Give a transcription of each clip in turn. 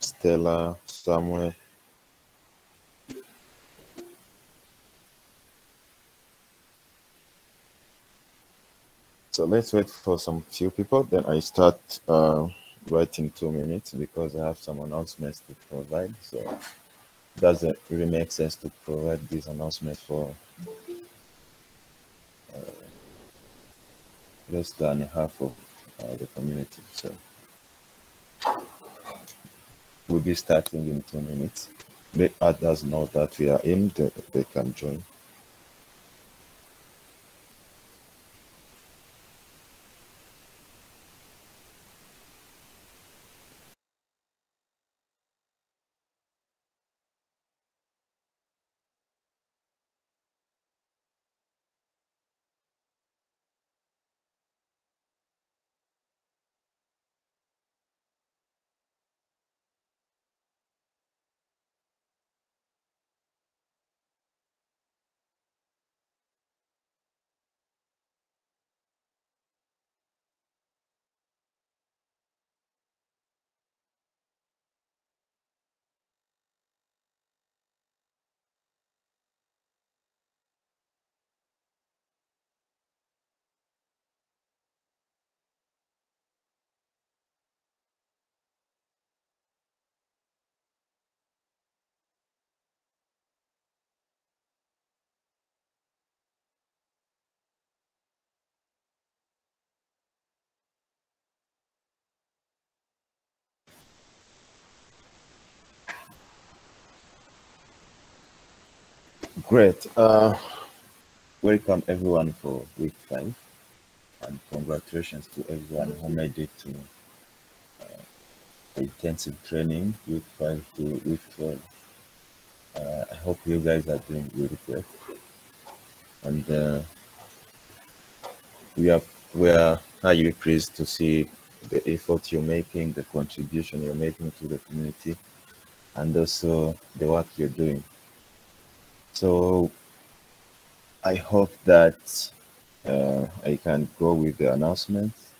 Stella, Samuel. So let's wait for some few people. Then I start uh, writing two minutes because I have some announcements to provide. So doesn't really make sense to provide this announcement for uh, less than half of uh, the community. So we'll be starting in two minutes. Let others know that we are in, they, they can join. Great. Uh, welcome everyone for week five, and congratulations to everyone who made it to uh, intensive training week five to week twelve. Uh, I hope you guys are doing really great, and uh, we are we are highly pleased to see the effort you're making, the contribution you're making to the community, and also the work you're doing. So I hope that uh, I can go with the announcements.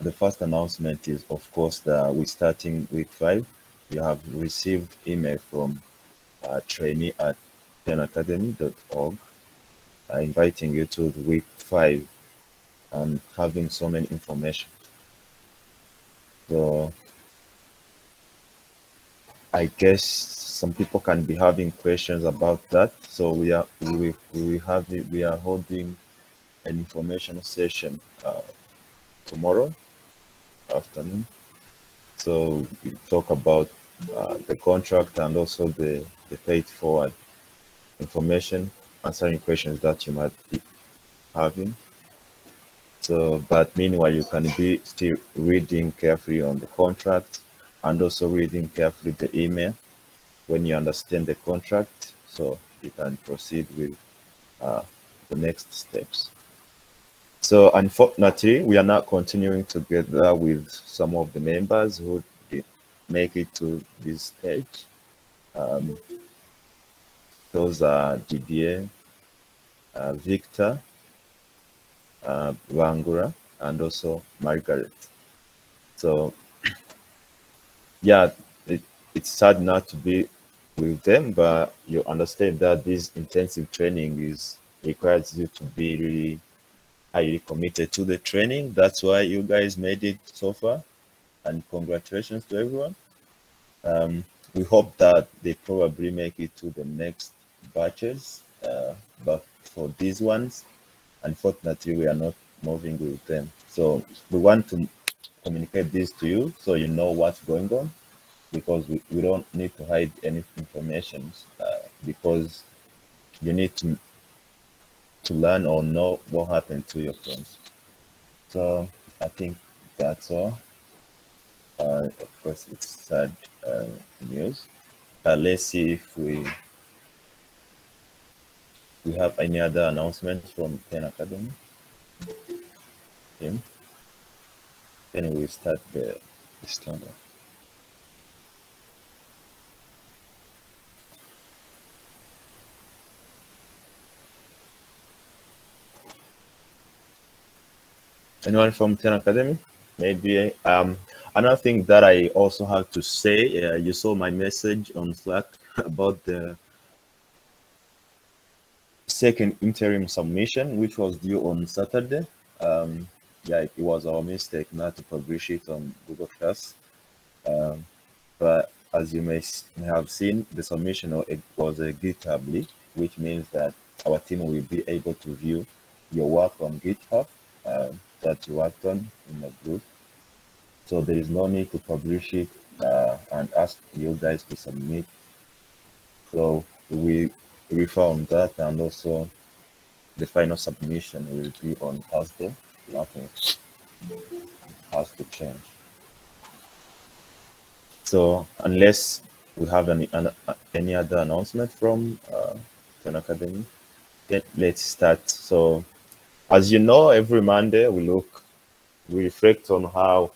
The first announcement is, of course, that we're starting week five. You have received email from uh, trainee at 10academy.org uh, inviting you to week five and having so many information. So I guess some people can be having questions about that. So we are we we have we are holding an information session uh, tomorrow afternoon. So we talk about uh, the contract and also the the paid forward information, answering questions that you might be having. So, but meanwhile, you can be still reading carefully on the contract and also reading carefully the email when you understand the contract so you can proceed with uh, the next steps. So unfortunately, we are not continuing together with some of the members who did make it to this stage. Um, those are Didier, uh, Victor, uh, Wangura, and also Margaret. So yeah, it, it's sad not to be with them, but you understand that this intensive training is requires you to be really highly committed to the training. That's why you guys made it so far, and congratulations to everyone. Um, we hope that they probably make it to the next batches, uh, but for these ones, unfortunately, we are not moving with them. So we want to communicate this to you so you know what's going on because we, we don't need to hide any information uh, because you need to to learn or know what happened to your friends. So I think that's all. Uh, of course, it's sad uh, news. Uh, let's see if we we have any other announcements from Ten Academy. Tim? We start the, standard. Anyone from Ten Academy? Maybe um another thing that I also have to say, uh, you saw my message on Slack about the second interim submission, which was due on Saturday. Um, yeah, it was our mistake not to publish it on Google Class. Um, but as you may, have seen, the submission was a GitHub link, which means that our team will be able to view your work on GitHub uh, that you worked on in the group. So there is no need to publish it uh, and ask you guys to submit. So we we found that and also the final submission will be on Thursday. Nothing has to change. So unless we have any any other announcement from uh, Ten Academy, let's start. So as you know, every Monday we look, we reflect on how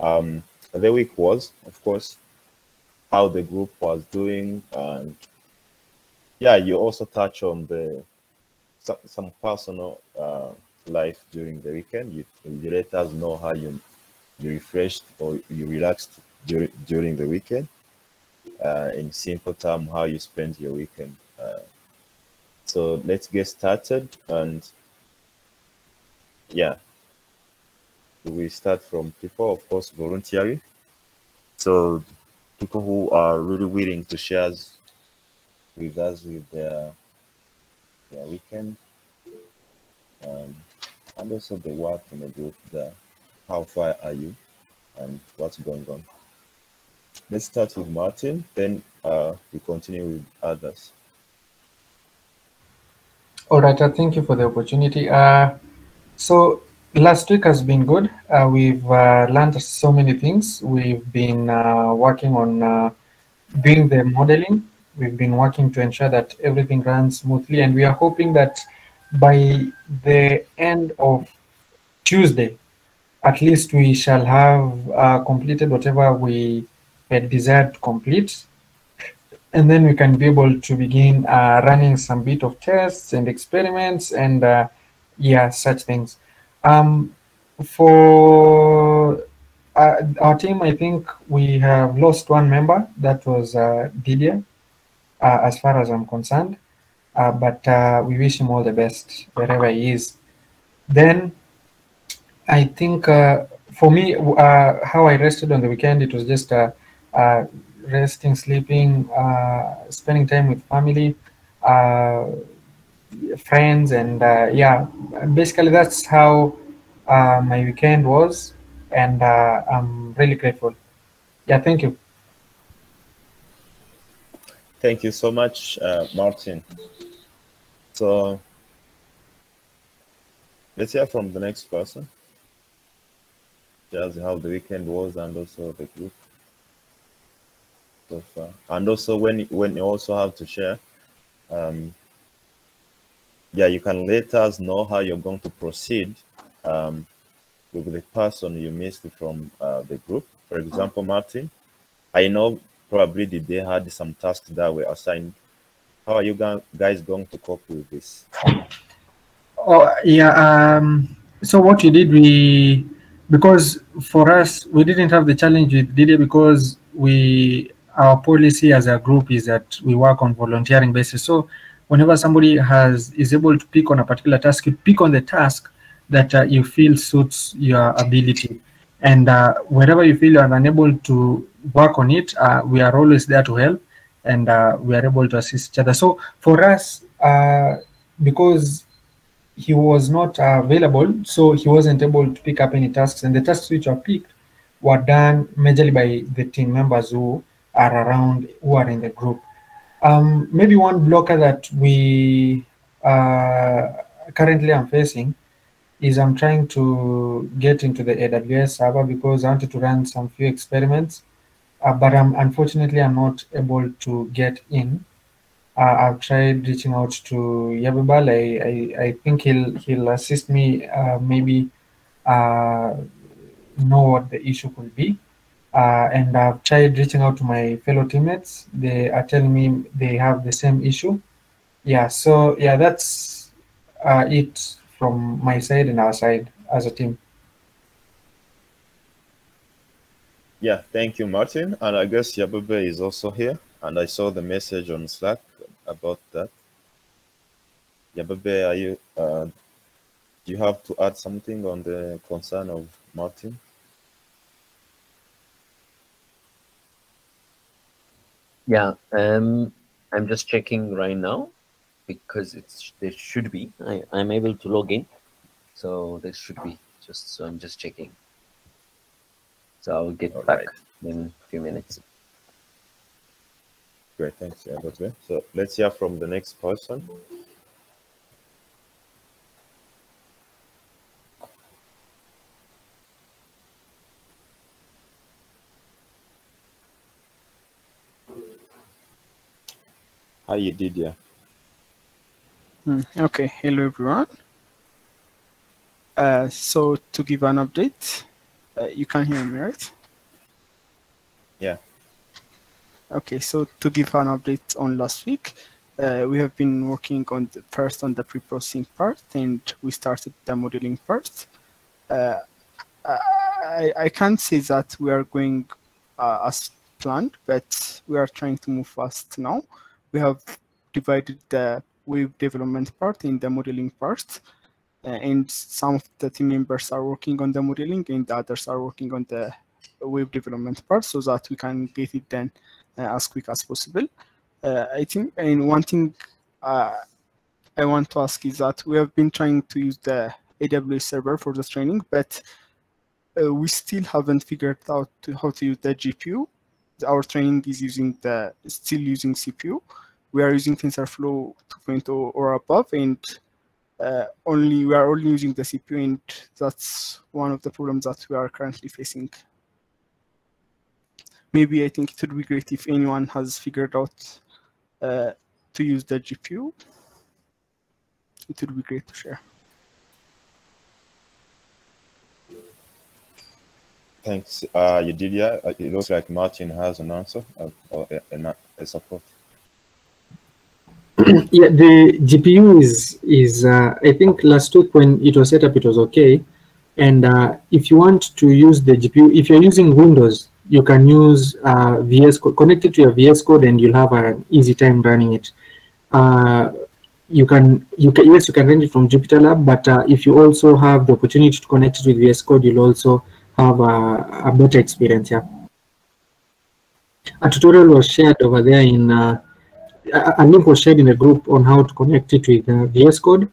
um, the week was, of course, how the group was doing, and yeah, you also touch on the some, some personal uh, life during the weekend. You, you let us know how you you refreshed or you relaxed during, during the weekend. Uh, in simple term, how you spend your weekend. Uh, so let's get started and yeah, we start from people, of course, volunteering. So people who are really willing to share with us with their, their weekend um, and also the work in the group, there. how far are you and what's going on. Let's start with Martin, then uh, we continue with others. All right, uh, thank you for the opportunity. Uh, so last week has been good. Uh, we've uh, learned so many things. We've been uh, working on uh, doing the modeling. We've been working to ensure that everything runs smoothly, and we are hoping that by the end of Tuesday, at least we shall have completed whatever we had desired to complete. And then we can be able to begin uh, running some bit of tests and experiments and uh, yeah, such things. Um, for uh, our team, I think we have lost one member. That was uh, Didier, uh, as far as I'm concerned. Uh, but uh, we wish him all the best wherever he is. Then I think uh, for me, uh, how I rested on the weekend, it was just uh, uh, resting, sleeping, uh, spending time with family, uh, friends, and yeah, basically that's how my weekend was, and I'm really grateful. Yeah, thank you. Thank you so much, Martin. So let's hear from the next person. Just how the weekend was and also the group so far. And also when when you also have to share, um, yeah, you can let us know how you're going to proceed um, with the person you missed from uh, the group. For example, Martin, I know probably they had some tasks that were assigned. How are you guys going to cope with this? Oh yeah. Um, so what we did, we because for us we didn't have the challenge with Didier because we our policy as a group is that we work on volunteering basis. So whenever somebody has is able to pick on a particular task, you pick on the task that uh, you feel suits your ability. And uh, wherever you feel you are unable to work on it, uh, we are always there to help and uh, we are able to assist each other. So for us, uh, because he was not available, so he wasn't able to pick up any tasks and the tasks which were picked were done majorly by the team members who are around who are in the group. Um, maybe one blocker that we uh, currently am facing is I'm trying to get into the AWS server because I wanted to run some few experiments, but I'm, unfortunately I'm not able to get in. Uh, I've tried reaching out to Yabebal. I, I, I think he'll he'll assist me. Uh, maybe uh, know what the issue could be. Uh, and I've tried reaching out to my fellow teammates. They are telling me they have the same issue. Yeah, so yeah, that's uh, it from my side and our side as a team. Yeah, thank you, Martin. And I guess Yabube is also here. And I saw the message on Slack about that. Yabube, are you, uh, do you have to add something on the concern of Martin? Yeah, um, I'm just checking right now because it's there should be. I, I'm able to log in, so there should be. Just so I'm just checking. So I'll get All back right. in a few minutes. Great, thanks, Yabube. So let's hear from the next person. How Hi, Yedidia. Hmm, Okay, hello everyone. Uh, so to give an update, uh, you can hear me, right? Yeah. Okay, so to give an update on last week, uh, we have been working on the, first on the pre-processing part, and we started the modeling part. Uh, I, I can't say that we are going uh, as planned, but we are trying to move fast now. We have divided the web development part in the modeling part, and some of the team members are working on the modeling, and the others are working on the web development part, so that we can get it done uh, as quick as possible. Uh, I think, and one thing uh, I want to ask is that we have been trying to use the AWS server for the training, but uh, we still haven't figured out to how to use the GPU. Our training is using the still using CPU. We are using TensorFlow 2.0 or above, and uh, only we are only using the CPU, and that's one of the problems that we are currently facing. Maybe I think it would be great if anyone has figured out uh, to use the GPU. It would be great to share. Thanks, uh, Yedidia. Uh, It looks like Martin has an answer uh, or a, a support. yeah, the GPU is is uh, I think last week when it was set up, it was okay. And uh, if you want to use the GPU, if you're using Windows, you can use uh, VS Code, connect it to your VS Code, and you'll have an easy time running it. Uh, you can you can yes you can run it from Jupyter Lab, but uh, if you also have the opportunity to connect it with VS Code, you'll also have a, a better experience. Yeah. A tutorial was shared over there in. Uh, a a link was shared in the group on how to connect it with uh, VS Code.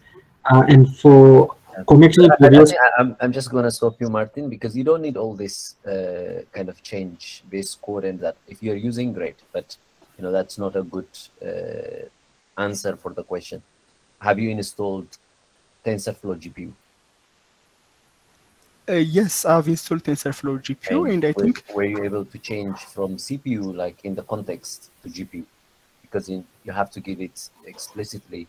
Uh, and for connecting it I, with I VS think I- I'm, I'm just going to stop you, Martin, because you don't need all this uh, kind of change base code and that. If you're using, great, but you know that's not a good uh, answer for the question. Have you installed TensorFlow GPU? Uh, yes, I've installed TensorFlow GPU, and I were, think were you able to change from CPU, like in the context, to GPU? Because in, you have to give it explicitly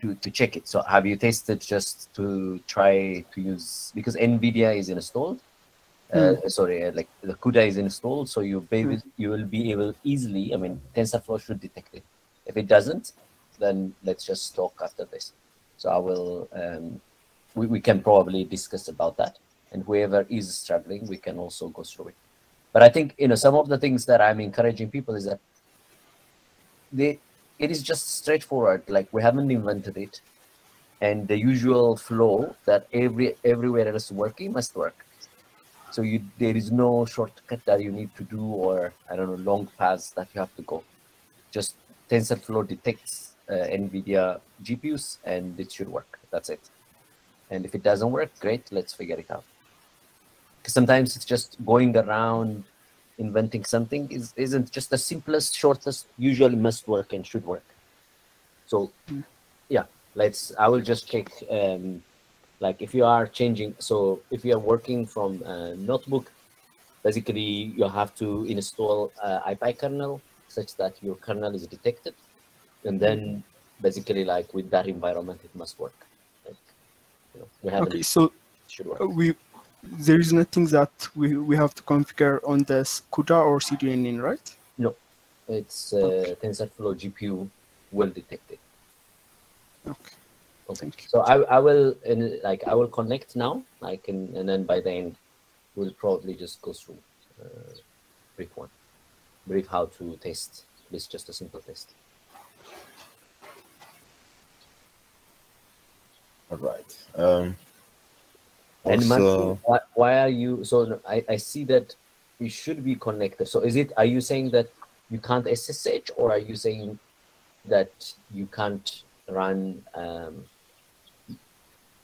to, to check it. So have you tested just to try to use because NVIDIA is installed? Uh, sorry, uh, like the CUDA is installed, so you be able, you will be able easily. I mean, TensorFlow should detect it. If it doesn't, then let's just talk after this. So I will. Um, we, we can probably discuss about that, and whoever is struggling, we can also go through it. But I think you know some of the things that I'm encouraging people is that they it is just straightforward. Like we haven't invented it, and the usual flow that every everywhere else working must work. So you there is no shortcut that you need to do, or I don't know long paths that you have to go. Just TensorFlow detects uh, NVIDIA GPUs, and it should work. That's it. And if it doesn't work, great. Let's figure it out. Because sometimes it's just going around inventing something is isn't just the simplest, shortest, usually must work and should work. So yeah, let's I will just check um like if you are changing so if you are working from a notebook, basically you have to install uh, IPy kernel such that your kernel is detected and then basically like with that environment it must work. Like, you know, we have okay. So it should work. we there is nothing that we, we have to configure on this CUDA or cuDNN, right? No, it's uh, TensorFlow GPU will detect it. Okay. Okay. So I, I will and like I will connect now, like and, and then by then we'll probably just go through. uh, brief one. Brief how to test. It's just a simple test. All right. Um, And also, Martin, why, why are you so I, I see that it should be connected. So is it are you saying that you can't SSH or are you saying that you can't run um,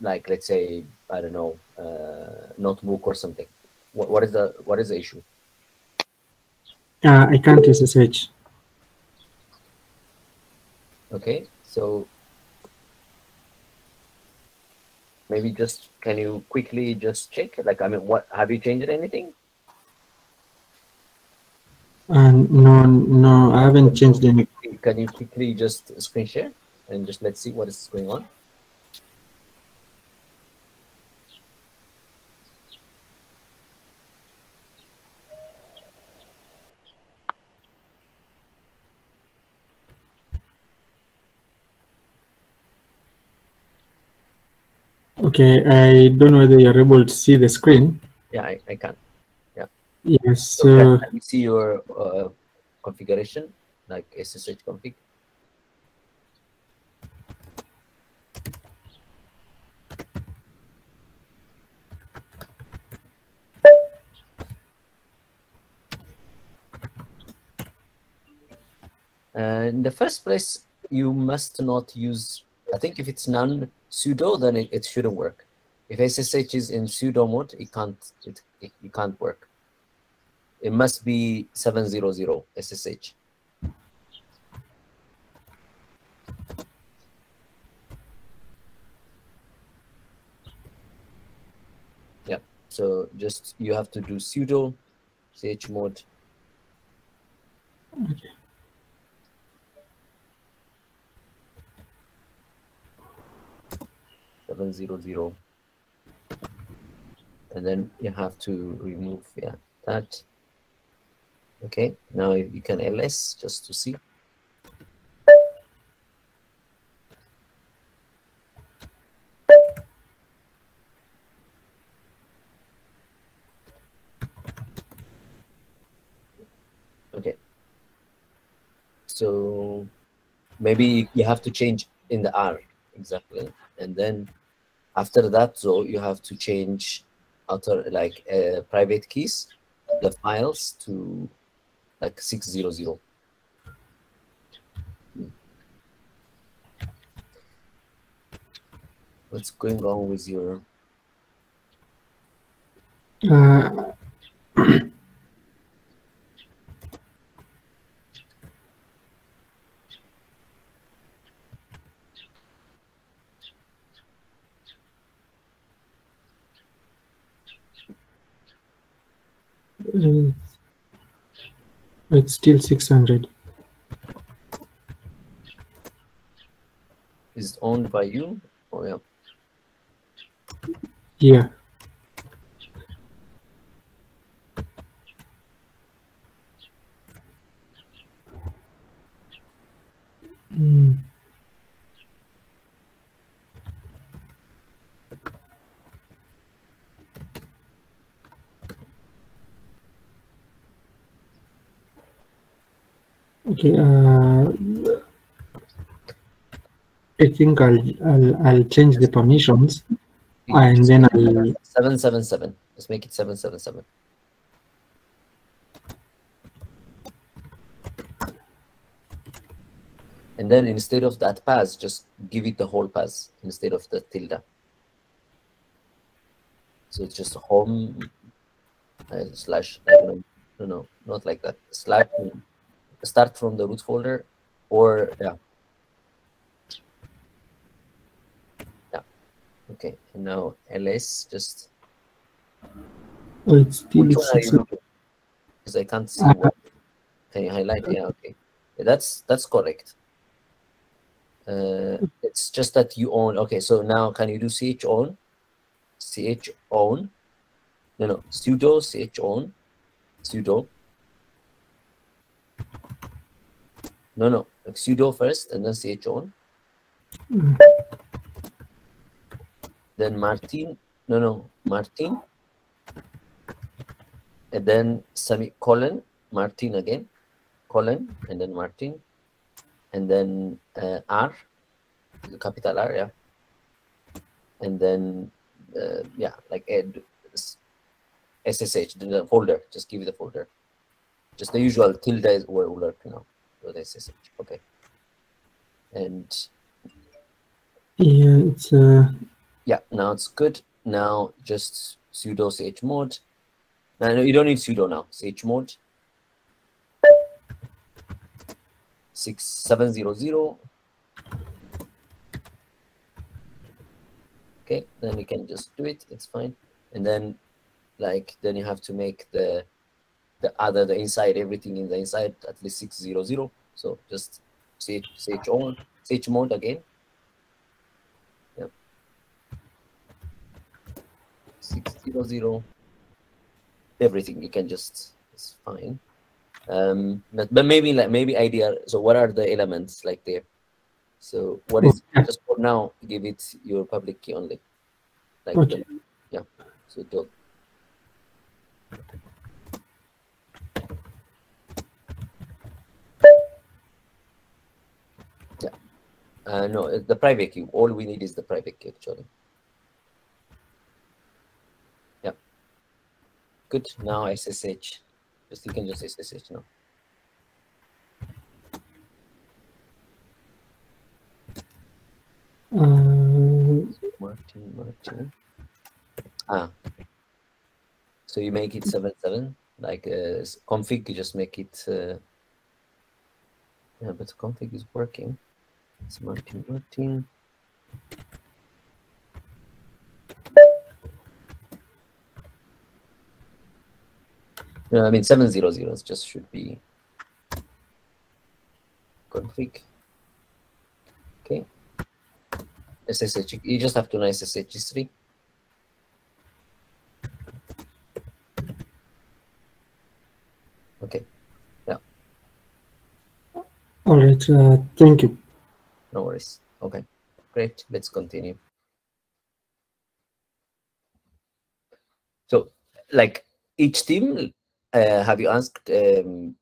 like let's say I don't know uh, notebook or something? What, what is the what is the issue? Uh, I can't SSH. Okay, so maybe just can you quickly just check? Like I mean, what have you changed anything? Uh, no, no, I haven't changed anything. Can you quickly just screen share and just let's see what is going on? Okay, I don't know whether you're able to see the screen. Yeah, I, I can. Yeah. Yes, So can you see your uh, configuration like SSH config? Uh, in the first place, you must not use, I think if it's non sudo, then it, it shouldn't work. If SSH is in sudo mode, it can't, it, it, it can't work. It must be 700 SSH. Yeah, so just you have to do sudo chmod okay. Seven zero zero. And then you have to remove yeah that. Okay now you you can ls just to see. Okay. So maybe you have to change in the r exactly. And then after that so you have to change other like uh, private keys the files to like 600 Hmm. what's going on with your Uh, uh, it's still 600. is owned by you oh yeah Yeah. Mm, Okay. Uh, I think I'll, I'll I'll change the permissions and then I'll 777 let's make it 777 and then instead of that pass just give it the whole pass instead of the tilde. So it's just home uh, slash know, no no not like that. Slash start from the root folder or yeah yeah okay and now ls just oh, it's still Which one are you 600. looking? Because I can't see Uh, what. Can you highlight? Yeah, okay. Yeah, that's that's correct. Uh, it's just that you own. Okay, so now can you do ch own? Ch own. No, no. Sudo ch own. Sudo. No, no. Like sudo first and then ch own. Mm. Then Martin. No, no. Martin. and then semicolon Martin again, colon, and then Martin, and then uh, R, the capital R, yeah, and then uh, yeah, like add SSH, the folder. Just give you the folder. Just the usual tilde is will work now with SSH. Okay, and Yeah, it's uh, yeah, now it's good. Now just sudo chmod. No, no, you don't need sudo now. chmod six seven zero zero. Okay, then you can just do it. It's fine. And then, like, then you have to make the the other the inside everything in the inside at least six zero zero. So just say ch on chmod again. Yep. Six zero zero. Everything you can just it's fine um but, but maybe like maybe idea so what are the elements like there so what is just for now give it your public key only like Okay. yeah so dot yeah uh no the private key all we need is the private key actually yeah good now ssh just you can just SSH now. uh, Martin, Martin. Ah. So you make it seven seven like uh, config. You just make it. Uh, yeah, but config is working. Martin, Martin. No, I mean seven zero zeros just should be config. Okay. SSH. You just have to know SSH history. Okay, Yeah. all right. Uh, thank you. No worries. Okay, great. Let's continue. So, like each team, uh, have you asked um,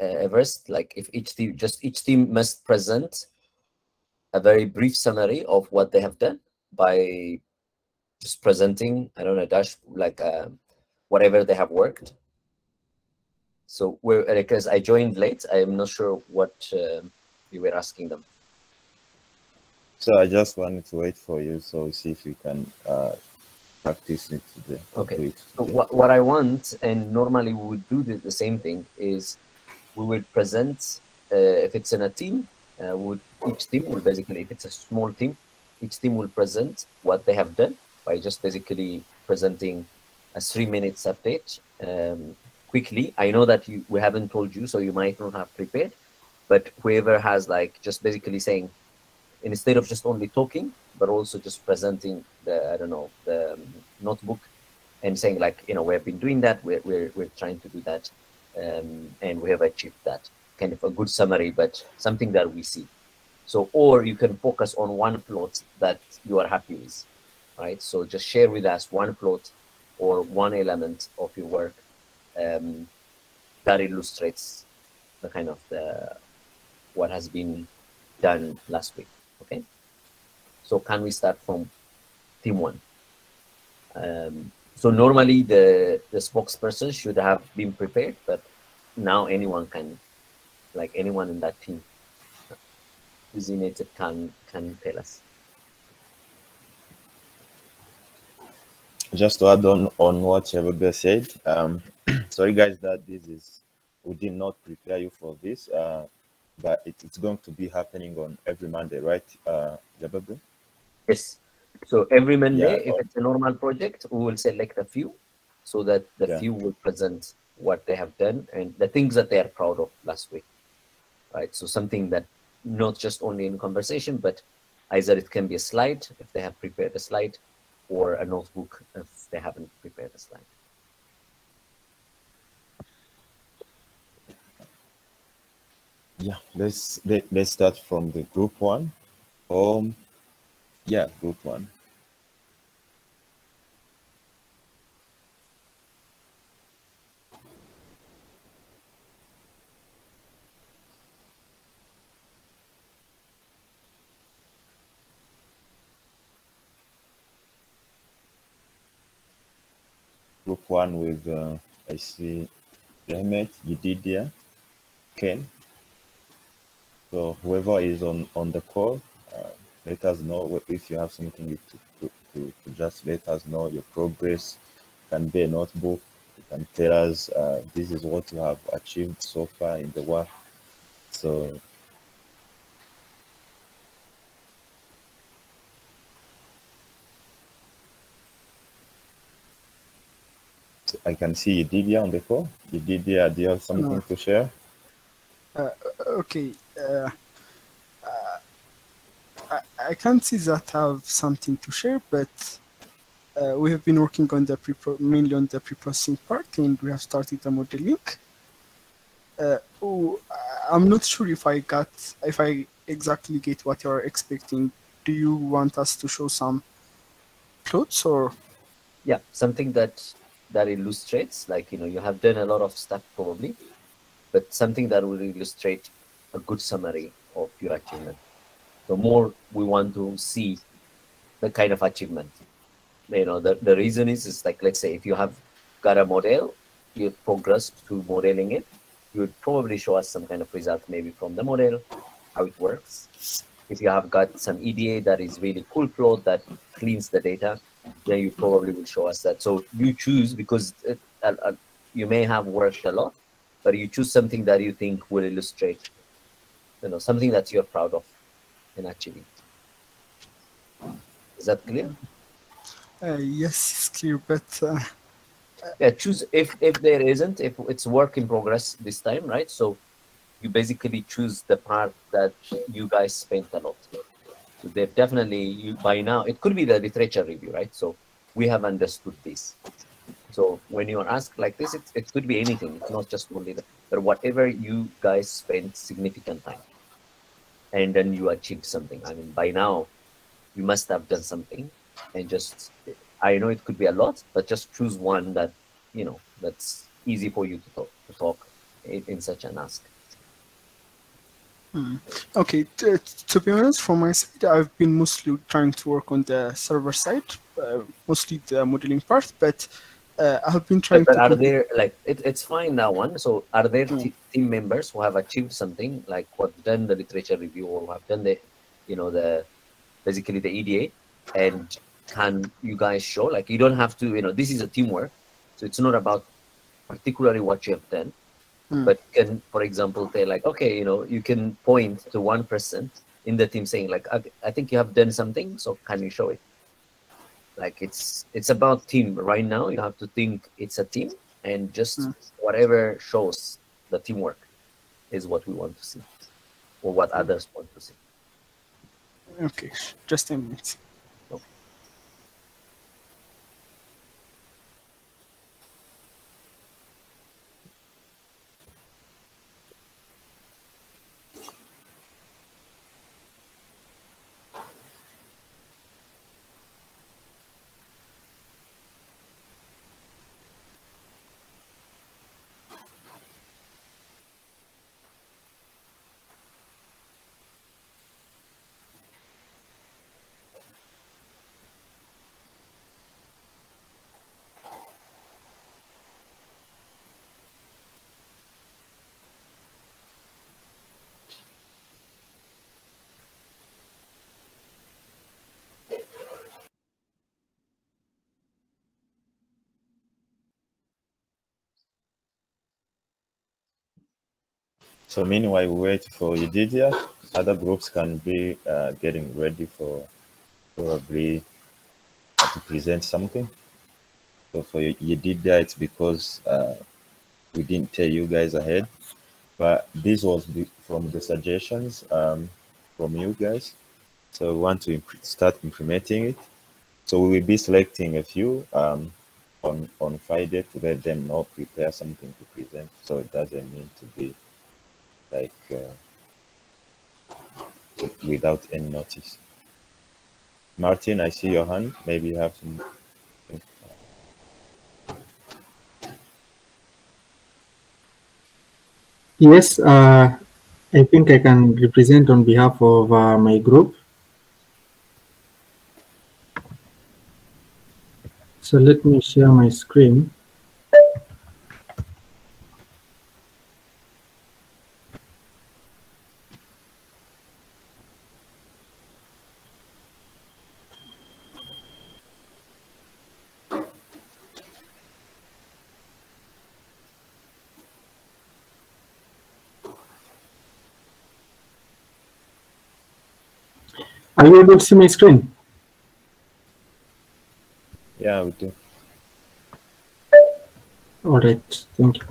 uh, Everest? Like, if each team, just each team must present a very brief summary of what they have done by just presenting. I don't know, dash like uh, whatever they have worked. So, we're because I joined late, I am not sure what um you were asking them. So I just wanted to wait for you, so see if you can uh, practice it today. Okay. It So what, what I want, and normally we would do the, the same thing, is we would present, uh, if it's in a team, uh, would each team will basically, if it's a small team, each team will present what they have done by just basically presenting a three minutes update um, quickly. I know that you we haven't told you, so you might not have prepared, but whoever has like just basically saying, instead of just only talking, but also just presenting the, I don't know, the notebook and saying like you know we have been doing that. We're, we're, we're trying to do that um, and we have achieved that. Kind of a good summary but something that we see. So or you can focus on one plot that you are happy with right? So just share with us one plot or one element of your work um, that illustrates the kind of the what has been done last week okay? So can we start from team one? Um, so normally the the spokesperson should have been prepared, but now anyone can, like anyone in that team, designated can can tell us. Just to add on on what Shababa said, um, sorry guys that this is we did not prepare you for this, uh, but it, it's going to be happening on every Monday, right, uh? Yes. So every Monday, Yeah, if it's a normal project, we will select a few, so that the Yeah. few will present what they have done and the things that they are proud of last week. Right. So something that not just only in conversation, but either it can be a slide if they have prepared a slide, or a notebook if they haven't prepared a slide. yeah let's let, let's start from the group one. Um yeah group one. Group one with uh, i see Mehmet, Yedidia, Ken, so whoever is on, on the call, uh, let us know if you have something to, to, to, to, just let us know your progress. It can be a notebook. You can tell us uh, this is what you have achieved so far in the work. So I can see Didia on the call. Didia, do you have something no. to share? Uh, okay. Uh, uh, I, I can't see that I have something to share, but uh, we have been working on the pre mainly on the pre-processing part, and we have started the modeling. Uh, oh, I'm not sure if I got if I exactly get what you are expecting. Do you want us to show some plots or? Yeah, something that that illustrates like you know you have done a lot of stuff probably but something that will illustrate a good summary of your achievement. The more we want to see the kind of achievement. You know the, the reason is is like let's say if you have got a model you progress to modeling it you would probably show us some kind of result maybe from the model how it works. If you have got some eda that is really cool plot that cleans the data then you probably will show us that. So you choose because it, uh, uh, you may have worked a lot, but you choose something that you think will illustrate, you know, something that you're proud of in achieving. Is that clear? Uh, yes, it's clear, but uh... yeah, choose if if there isn't, if it's work in progress this time, right? So you basically choose the part that you guys spent a lot. So they've definitely, you, by now, it could be the literature review, right? So we have understood this. So when you are asked like this, it, it could be anything. It's not just only that, but whatever you guys spend significant time and then you achieved something. I mean, by now, you must have done something and just, I know it could be a lot, but just choose one that, you know, that's easy for you to talk, to talk in, in such an ask. Hmm. Okay, to, to, be honest, from my side, I've been mostly trying to work on the server side, uh, mostly the modeling part, but uh, I have been trying but, but to. Are there, like, it, it's fine that one. So, are there mm. team members who have achieved something, like who have done the literature review or have done the, you know, the basically the EDA, and can you guys show? Like, you don't have to, you know, this is a teamwork, so it's not about particularly what you have done Mm. But can, for example, say like, okay, you know, you can point to one person in the team saying like, I, I think you have done something, so can you show it? Like it's it's about team right now. You have to think it's a team, and just mm. whatever shows the teamwork is what we want to see, or what mm. others want to see. Okay, just a minute. So meanwhile, we wait for Yedidia. Other groups can be uh, getting ready for probably to present something. So for Yedidia, it's because uh, we didn't tell you guys ahead, but this was from the suggestions um, from you guys. So we want to imp start implementing it. So we will be selecting a few um, on on Friday to let them know prepare something to present. So it doesn't mean to be like uh, without any notice. Martin, I see your hand. Maybe you have some. Yes, uh, I think I can represent on behalf of uh, my group. So let me share my screen. Are you able to see my screen? Yeah, we do. All right, thank you.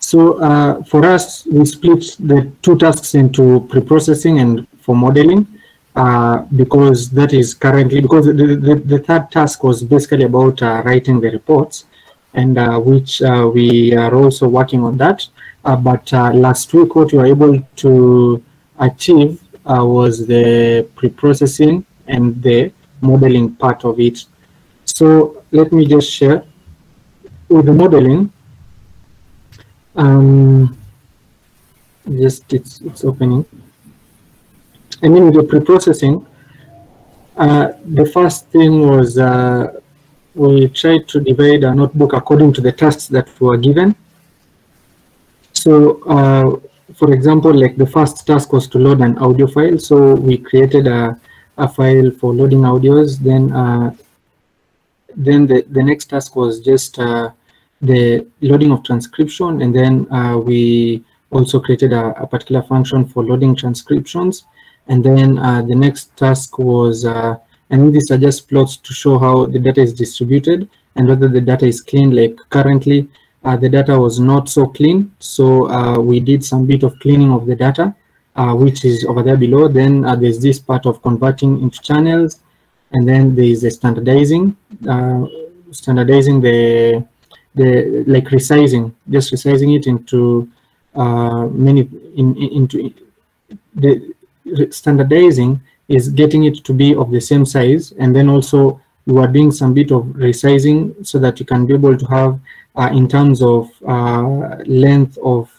So uh, for us, we split the two tasks into pre-processing and for modeling uh, because that is currently, because the, the, the third task was basically about uh, writing the reports and uh, which uh, we are also working on that. Uh, but last week, what we were able to achieve was the pre-processing and the modeling part of it. So let me just share with the modeling. Um, just it's it's opening. I mean, with the pre-processing. Uh, the first thing was uh, we tried to divide our notebook according to the tasks that were given. So, uh, for example, like the first task was to load an audio file. So we created a, a file for loading audios. Then, uh, then the, the next task was just uh, the loading of transcription. And then we also created a, a, particular function for loading transcriptions. And then uh, the next task was uh, and these are just plots to show how the data is distributed and whether the data is clean. Like currently, uh, the data was not so clean. So uh, we did some bit of cleaning of the data, uh, which is over there below. Then uh, there's this part of converting into channels. And then there is the standardizing, uh, standardizing the, the like resizing, just resizing it into uh, many, in, in, into the standardizing is getting it to be of the same size and then also you are doing some bit of resizing so that you can be able to have uh, in terms of uh, length of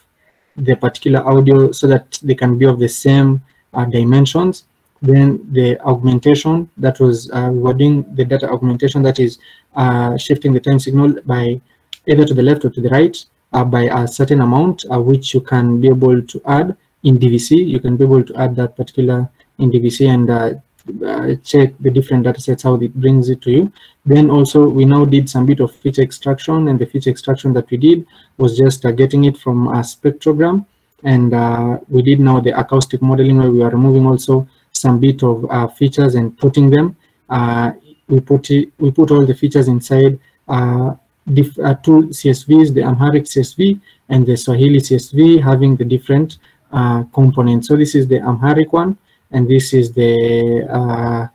the particular audio so that they can be of the same uh, dimensions. Then the augmentation that was uh, doing the data augmentation that is uh, shifting the time signal by either to the left or to the right uh, by a certain amount which you can be able to add in DVC you can be able to add that particular in DVC and uh, check the different data sets, how it brings it to you. Then also we now did some bit of feature extraction and the feature extraction that we did was just uh, getting it from a spectrogram. And uh, we did now the acoustic modeling where we are removing also some bit of uh, features and putting them. Uh, we put it, we put all the features inside two CSVs, the Amharic CSV and the Swahili CSV having the different components. So this is the Amharic one and this is the uh,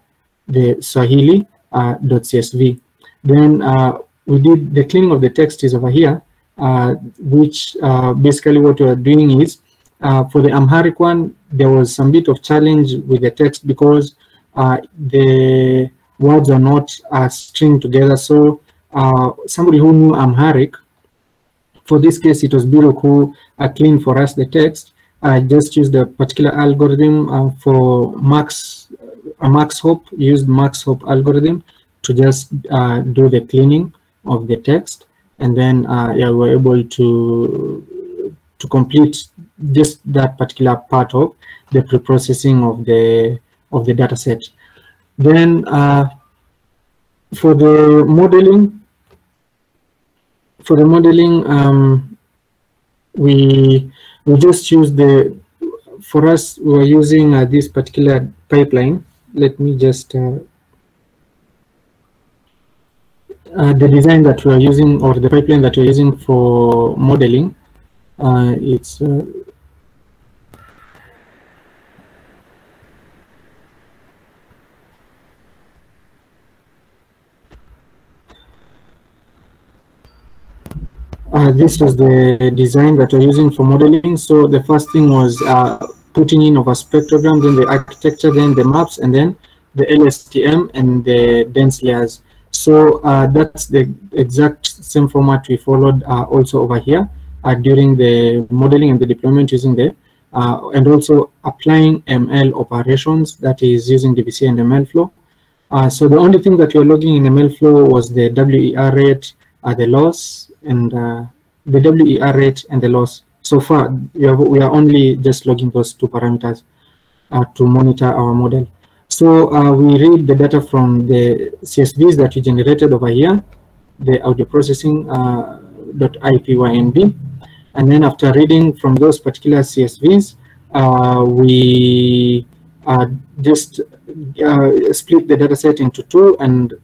the Swahili uh, .csv. Then uh, we did the cleaning of the text is over here, uh, which uh, basically what we are doing is uh, for the Amharic one, there was some bit of challenge with the text because the words are not stringed together. So somebody who knew Amharic, for this case, it was Biruk who cleaned for us the text. I just used a particular algorithm uh, for max a max hope used max hope algorithm to just uh, do the cleaning of the text. And then uh, yeah we're able to to complete just that particular part of the pre-processing of the of the data set. Then uh, for the modeling for the modeling um, we we just use the, for us, we're using uh, this particular pipeline. Let me just, uh, uh, the design that we're using or the pipeline that we're using for modeling, uh, it's uh, Uh, this was the design that we're using for modeling. So the first thing was uh, putting in of a spectrogram, then the architecture, then the maps, and then the LSTM and the dense layers. So uh, that's the exact same format we followed uh, also over here uh, during the modeling and the deployment using the, and also applying ML operations that is using DVC and the MLflow. so the only thing that we're logging in the MLflow was the WER rate, the loss, and uh, the WER rate and the loss. So far, we, have, we are only just logging those two parameters uh, to monitor our model. So uh, we read the data from the CSVs that we generated over here, the audio processing .ipynb. And then after reading from those particular CSVs, uh, we uh, just uh, split the data set into two and uh,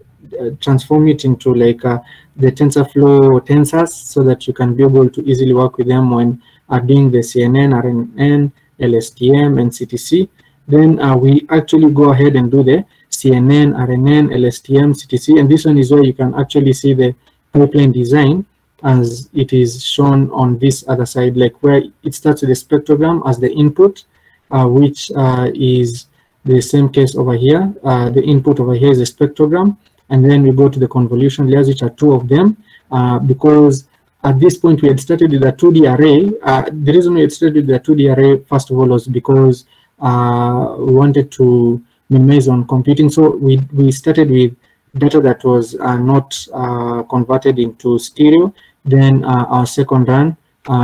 transform it into like uh, the TensorFlow tensors so that you can be able to easily work with them when doing the CNN, RNN, LSTM, and CTC. Then uh, we actually go ahead and do the CNN, RNN, LSTM, CTC, and this one is where you can actually see the pipeline design as it is shown on this other side, like where it starts with the spectrogram as the input, uh, which uh, is the same case over here. Uh, the input over here is a spectrogram, and then we go to the convolution layers, which are two of them, uh, because at this point we had started with a 2D array. Uh, the reason we had started with a 2D array, first of all, was because uh, we wanted to minimize on computing. So we, we started with data that was uh, not uh, converted into stereo. Then uh, our second run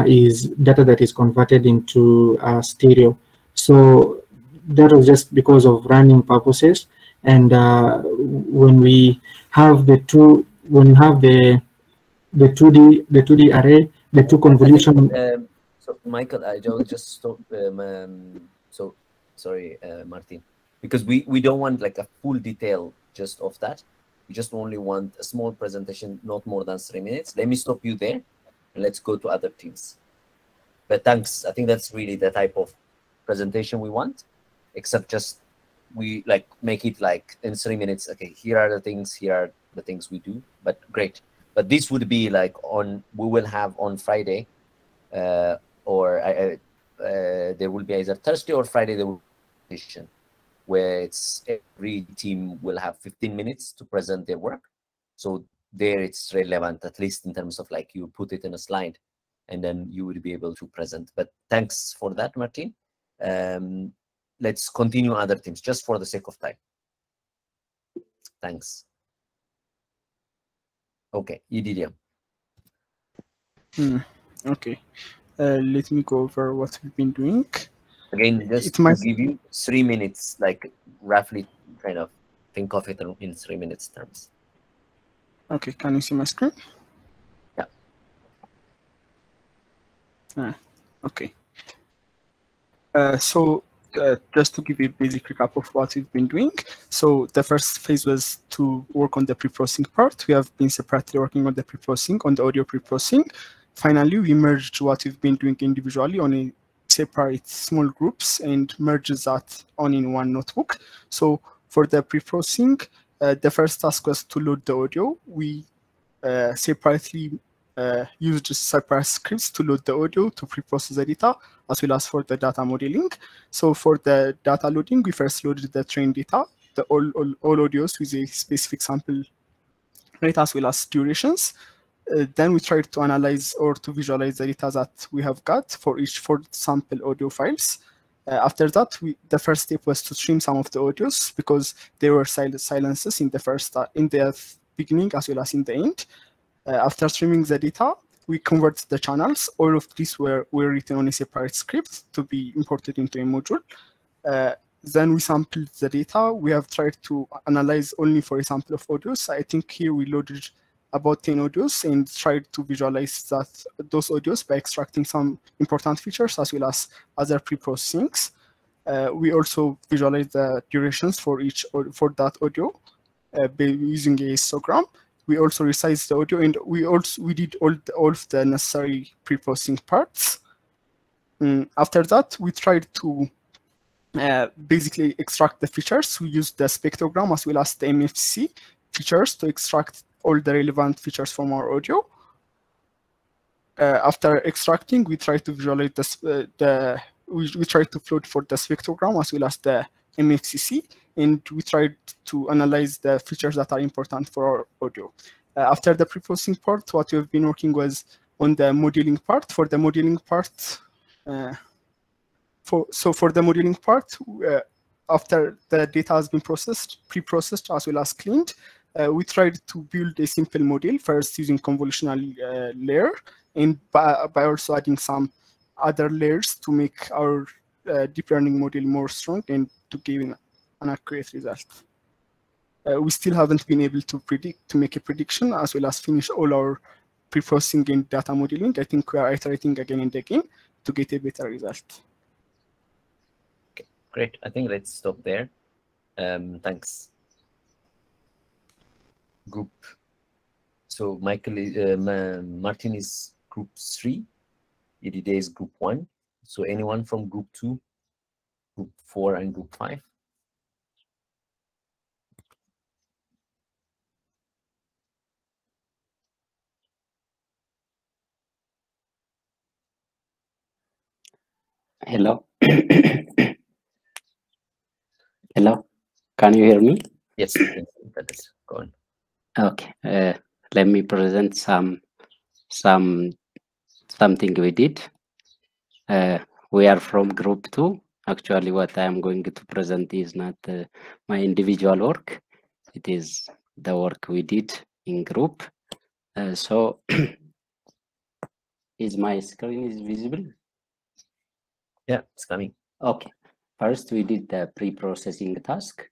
is data that is converted into stereo. So that was just because of running purposes. And when we have the two, when you have the the 2D the 2D array, the two convolution. Um, so Michael, I just stop. Um, um, so sorry, uh, Martin, because we we don't want like a full detail just of that. We just only want a small presentation, not more than three minutes. Let me stop you there, and let's go to other things. But thanks. I think that's really the type of presentation we want, except just we like make it like in three minutes. Okay, here are the things. Here are the things we do. But great. But this would be like on we will have on Friday, uh, or uh, uh, there will be either Thursday or Friday the presentation, where it's every team will have 15 minutes to present their work. So there it's relevant, at least in terms of like you put it in a slide, and then you would be able to present. But thanks for that, Martin. Um, let's continue other teams just for the sake of time. Thanks. Okay, EDDM. Hmm. Okay. Uh, let me go over what we've been doing. Again, just to might... give you three minutes, like roughly kind of think of it in three minutes terms. Okay, can you see my screen? Yeah. Ah, okay. Uh, so uh, just to give you a basic recap of what we've been doing. So the first phase was to work on the pre-processing part. We have been separately working on the pre-processing, on the audio pre-processing. Finally, we merged what we've been doing individually on a separate small groups and merges that on in one notebook. So for the pre-processing, uh, the first task was to load the audio. We uh, separately uh, used Cypress scripts to load the audio to pre-process the data, as well as for the data modeling. So for the data loading, we first loaded the train data, the all, all, all audios with a specific sample rate as well as durations. Uh, then we tried to analyze or to visualize the data that we have got for each four sample audio files. Uh, after that, we, the first step was to trim some of the audios because there were sil silences in the first uh, in the beginning as well as in the end. Uh, after streaming the data, we convert the channels. All of these were, were written on a separate script to be imported into a module. Uh, then we sampled the data. We have tried to analyze only for a sample of audios. I think here we loaded about 10 audios and tried to visualize that those audios by extracting some important features as well as other pre-processings. Uh, we also visualize the durations for each for that audio uh, using a histogram we also resized the audio and we also we did all the, all of the necessary pre-processing parts. Mm, after that, we tried to uh, basically extract the features. We used the spectrogram as well as the MFC features to extract all the relevant features from our audio. Uh, after extracting, we try to visualize the, uh, the we, we try to float for the spectrogram as well as the MFCC and we tried to analyze the features that are important for our audio. Uh, after the pre-processing part, what we've been working was on the modeling part. For the modeling part, uh, for so for the modeling part, uh, after the data has been processed, pre-processed as well as cleaned, uh, we tried to build a simple model first using convolutional uh, layer and by, by also adding some other layers to make our uh, deep learning model more strong and to give accurate result. Uh, we still haven't been able to predict to make a prediction as well as finish all our pre-processing and data modeling. I think we are iterating again and again to get a better result. Okay, great. I think let's stop there. Um, thanks. Group. So Michael, uh, Martin is group three. EDD is group one. So anyone from group two, group four, and group five? Hello. Hello. Can you hear me? Yes, yes, that is go on. Okay. Uh, let me present some some something we did. Uh, we are from group two. Actually, what I am going to present is not uh, my individual work. It is the work we did in group. Uh, so, is my screen is visible? Yeah, it's coming. Okay. First, we did the pre-processing task.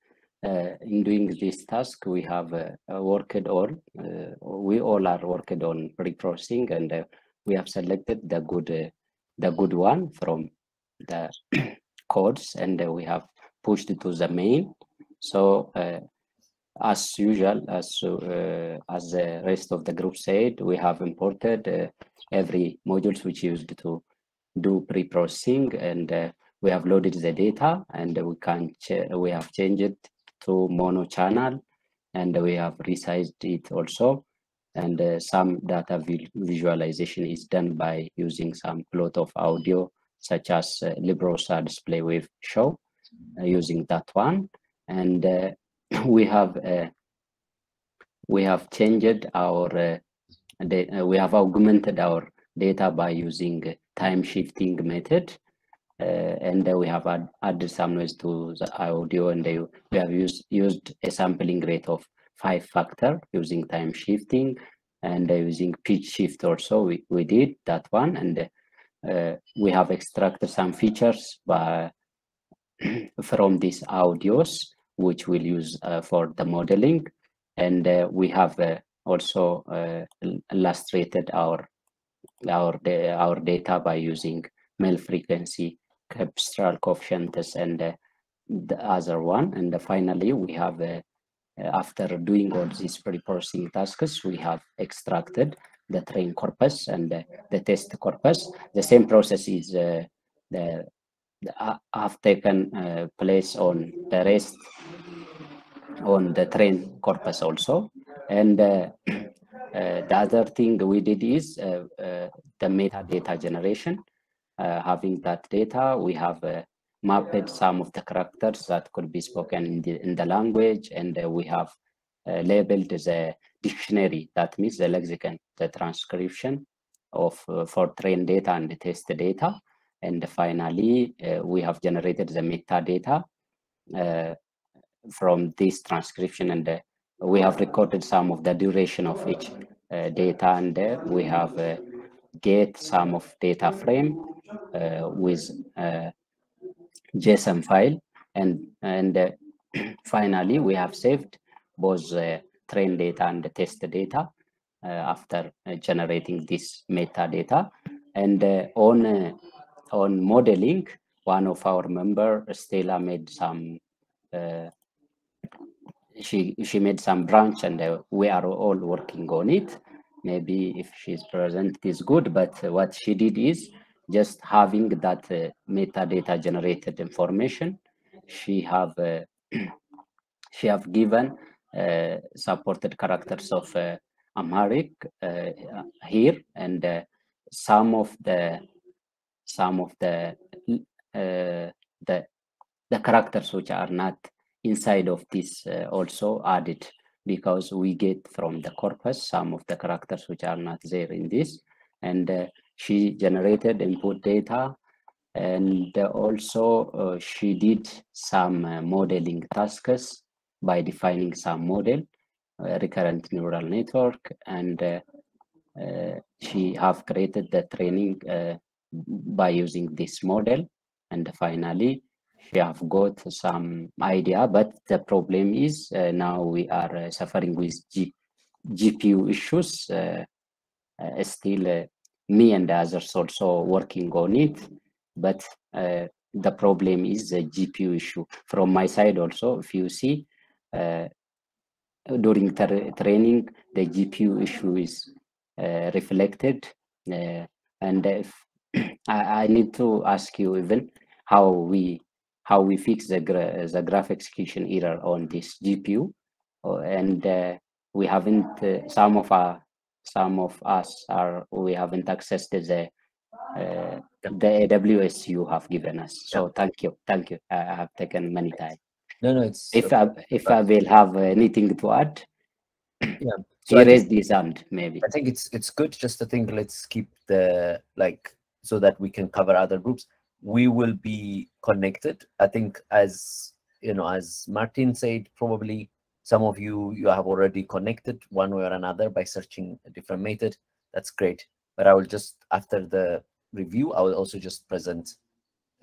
Uh, in doing this task, we have uh, worked on, uh, we all are worked on pre-processing and uh, we have selected the good, uh, the good one from the codes and uh, we have pushed to the main. So as usual, as as the rest of the group said, we have imported every modules which used to do pre-processing and uh, we have loaded the data and we can we have changed it to mono channel and we have resized it also. And uh, some data vi- visualization is done by using some plot of audio such as uh, librosa display wave show uh, using that one. And uh, we have uh, we have changed our uh, uh, we have augmented our data by using time shifting method. Uh, and uh, we have add, added some noise to the audio and we have used used a sampling rate of five factor using time shifting and using pitch shift also. We, we did that one and uh, we have extracted some features by from these audios which we'll use uh, for the modeling. And uh, we have also illustrated our our our data by using mel frequency cepstral coefficients and uh, the other one. And uh, finally we have uh, uh, after doing all these pre-processing tasks we have extracted the train corpus and the test corpus. The same process is the, the have taken place on the rest on the train corpus also. And uh, the other thing we did is uh, uh, the metadata generation. Uh, having that data we have uh, mapped some of the characters that could be spoken in the, in the language and uh, we have uh, labeled the dictionary. That means the lexicon the transcription of uh, for train data and test data. And finally uh, we have generated the metadata uh, from this transcription and uh, we have recorded some of the duration of each uh, data and uh, we have uh, get some of data frame uh, with uh, JSON file and and uh, finally we have saved both train data and test data after generating this metadata. And on on modeling one of our member Stella made some she she made some branch and uh, we are all working on it. Maybe if she's present it is good but what she did is just having that uh, metadata generated information. She have uh, she have given uh, supported characters of uh, Amharic uh, here and some of the some of the the the characters which are not inside of this uh, also added because we get from the corpus some of the characters which are not there in this. And uh, she generated input data and also uh, she did some uh, modeling tasks by defining some model uh, recurrent neural network. And uh, she have created the training by using this model. And finally she have got some idea but the problem is uh, now we are uh, suffering with G- gpu issues uh, uh, still me and others also working on it but the problem is the GPU issue. From my side also, if you see, during tra training, the GPU issue is reflected. And if I, I, need to ask you even how we how we fix the gra the graph execution error on this GPU, uh, and uh, we haven't uh, some of our some of us are we haven't accessed the uh, the AWS you have given us. So thank you, thank you. I have taken many time. No, no, it's if I if I will have anything to add. Yeah, so he raised his hand. Maybe I think it's it's good just to think. Let's keep the like so that we can cover other groups. We will be connected. I think as you know, as Martin said, probably some of you you have already connected one way or another by searching a different method. That's great. But I will just after the review, I will also just present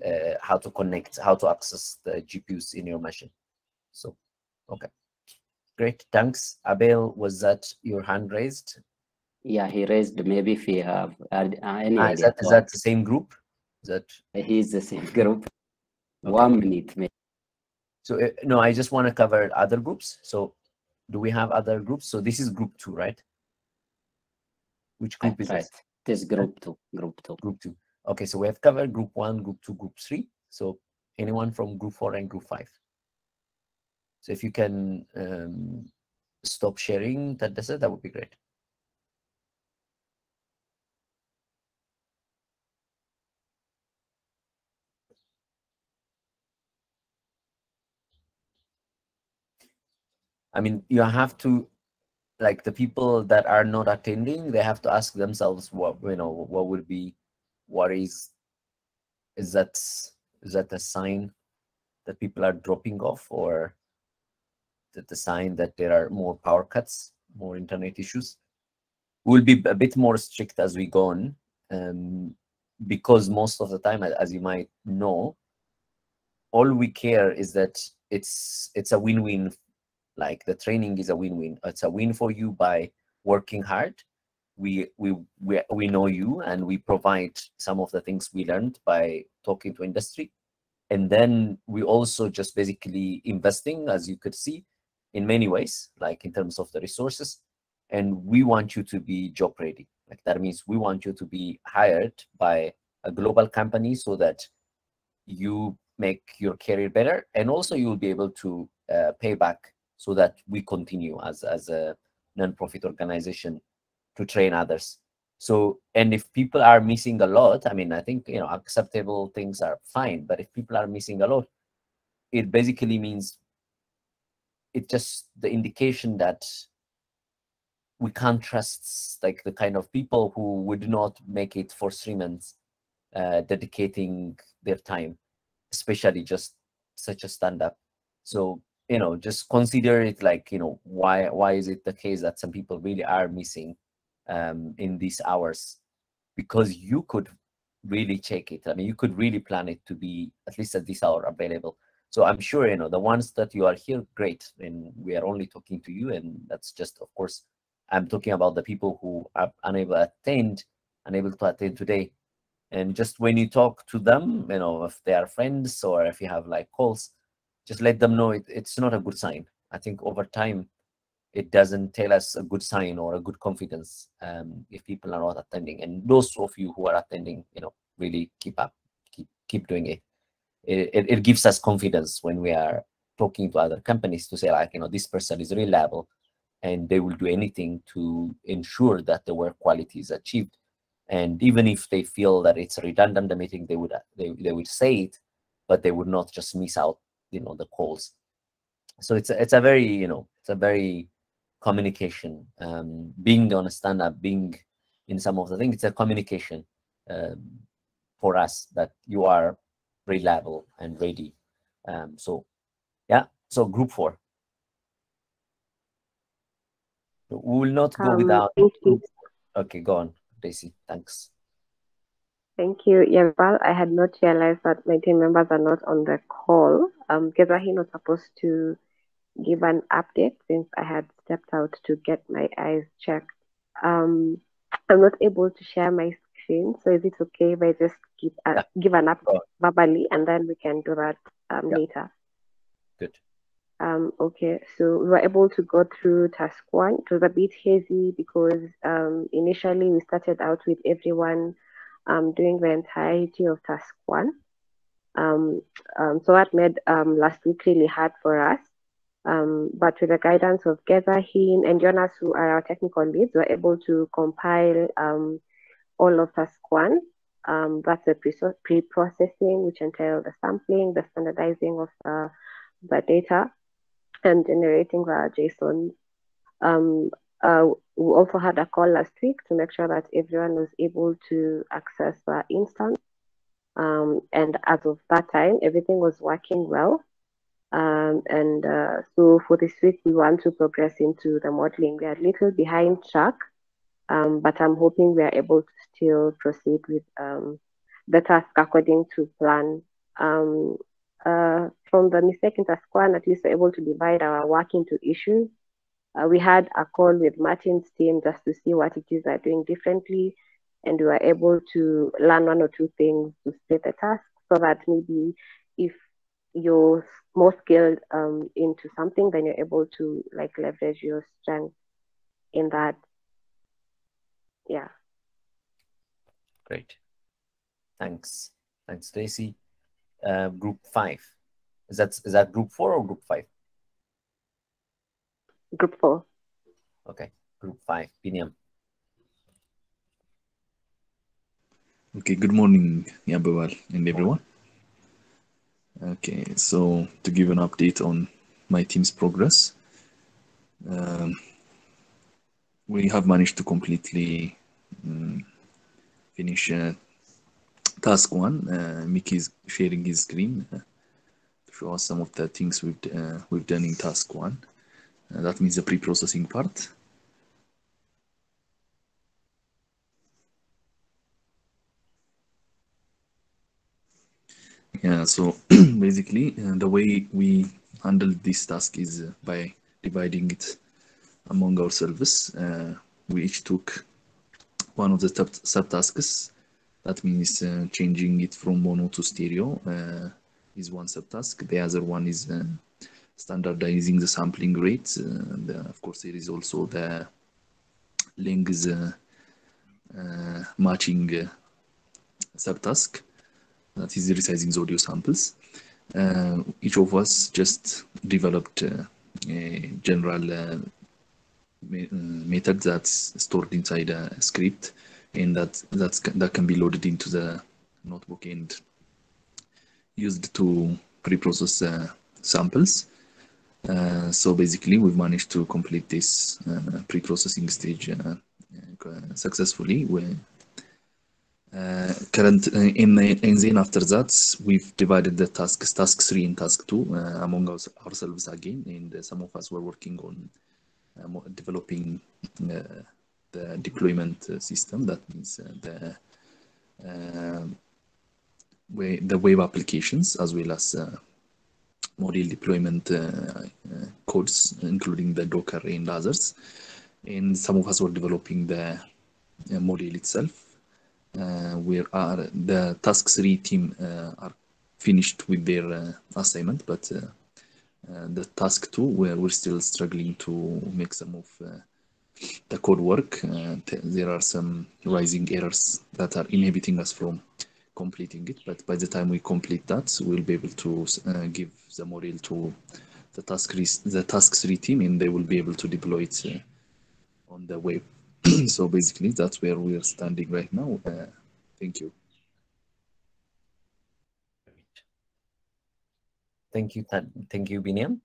uh, how to connect, how to access the GPUs in your machine. So, okay. Great, thanks. Abel, was that your hand raised? Yeah, he raised maybe if you have uh, any ah, is, that, is that the same group? That he's the same group? Okay. One minute, maybe. So uh, no, I just want to cover other groups. So do we have other groups? So this is group two, right? Which group is right. this? This group two, group two. Group two. Okay, so we have covered group one, group two, group three. So anyone from group four and group five. So if you can um, stop sharing that that would be great. I mean, you have to like the people that are not attending they have to ask themselves what you know what would be what is is that is that a sign that people are dropping off or that the sign that there are more power cuts more internet issues? We'll be a bit more strict as we go on um, because most of the time as you might know all we care is that it's it's a win-win like the training is a win-win. It's a win for you by working hard. We we we, we know you and we provide some of the things we learned by talking to industry. And then we also just basically investing as you could see in many ways like in terms of the resources. And we want you to be job ready. Like that means we want you to be hired by a global company so that you make your career better and also you'll be able to uh, pay back so that we continue as, as a non-profit organization to train others. So, and if people are missing a lot, I mean, I think, you know, acceptable things are fine, but if people are missing a lot, it basically means it just the indication that we can't trust like the kind of people who would not make it for three months, uh, dedicating their time, especially just such a stand-up. So you know just consider it like you know why why is it the case that some people really are missing um in these hours? Because you could really check it. I mean you could really plan it to be at least at this hour available. So i'm sure you know the ones that you are here great. And we are only talking to you. And that's just of course i'm talking about the people who are unable to attend unable to attend today. And just when you talk to them you know if they are friends or if you have like calls just let them know it, it's not a good sign. I think over time, it doesn't tell us a good sign or a good confidence um, if people are not attending. And those of you who are attending, you know, really keep up, keep keep doing it. It, it, it gives us confidence when we are talking to other companies to say like, you know, this person is reliable and they will do anything to ensure that the work quality is achieved. And even if they feel that it's redundant, the meeting, they would they, they would say it, but they would not just miss out you know the calls. So it's a, it's a very you know it's a very communication um being on a stand-up being in some of the things it's a communication um, for us that you are reliable and ready. Um so yeah so group four. We will not go Um, without okay go on daisy thanks. Thank you, Yabebal. I had not realized that my team members are not on the call um, because Wahin was supposed to give an update since I had stepped out to get my eyes checked. Um, I'm not able to share my screen. So is it okay if I just give, uh, Yeah. give an update verbally and then we can do that um, Yeah. later? Good. Um, okay, so we were able to go through task one. It was a bit hazy because um, initially we started out with everyone um, doing the entirety of task one. Um, um, so that made um, last week really hard for us. Um, but with the guidance of Gezahin and Jonas, who are our technical leads, we were able to compile um, all of task one. Um, that's the pre- pre-processing, which entails the sampling, the standardizing of uh, the data, and generating the JSON. Uh, we also had a call last week to make sure that everyone was able to access the instance. Um, and as of that time, everything was working well. Um, and uh, so for this week, we want to progress into the modeling. We are a little behind track, um, but I'm hoping we are able to still proceed with um, the task according to plan. Um, uh, from the mistake in one, at least we're able to divide our work into issues. Uh, we had a call with Martin's team just to see what it is they're doing differently, and we were able to learn one or two things to split the task so that maybe if you're more skilled um, into something, then you're able to like leverage your strength in that. Yeah. Great. Thanks. Thanks, Stacy. Uh, group five. Is that is that group four or group five? Group four. Okay, group five. Biniam. Okay, good morning, Yabebal and everyone. Okay, so to give an update on my team's progress, um, we have managed to completely um, finish uh, task one. Uh, Mickey is sharing his screen uh, to show us some of the things we've, uh, we've done in task one. Uh, that means the pre-processing part. Yeah, so basically, uh, the way we handle this task is uh, by dividing it among ourselves. Uh, we each took one of the sub subtasks. That means uh, changing it from mono to stereo is one subtask. The other one is standardizing the sampling rate. and of course, there is also the length matching subtask that is resizing audio samples. Uh, each of us just developed uh, a general uh, method that's stored inside a script and that that's, that can be loaded into the notebook and used to pre-process samples. Uh, so basically, we've managed to complete this uh, pre-processing stage uh, successfully. We, current uh, in, and then after that, we've divided the tasks, task three and task two, uh, among us, ourselves again, and uh, some of us were working on developing the deployment system. That means the um, way, the web applications as well as model deployment uh, uh, codes, including the Docker and others. And some of us were developing the uh, model itself. Uh, where are the task three team uh, are finished with their uh, assignment, but the task two, where we're still struggling to make some of the code work. there are some rising errors that are inhibiting us from completing it but by the time we complete that we'll be able to uh, give the model to the task the task 3 team and they will be able to deploy it uh, on the web so basically that's where we are standing right now. Uh, thank you. Thank you thank you biniam.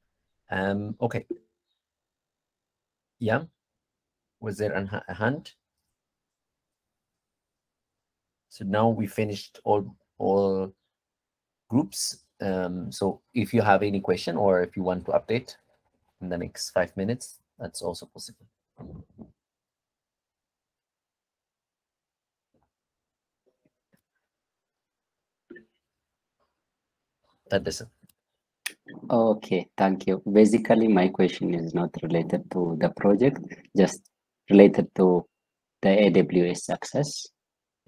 Um okay. Yeah. Was there a hand? So now we finished all all groups. Um, so if you have any question or if you want to update in the next five minutes, that's also possible. That doesn't. Okay, thank you. Basically, my question is not related to the project, just related to the AWS access.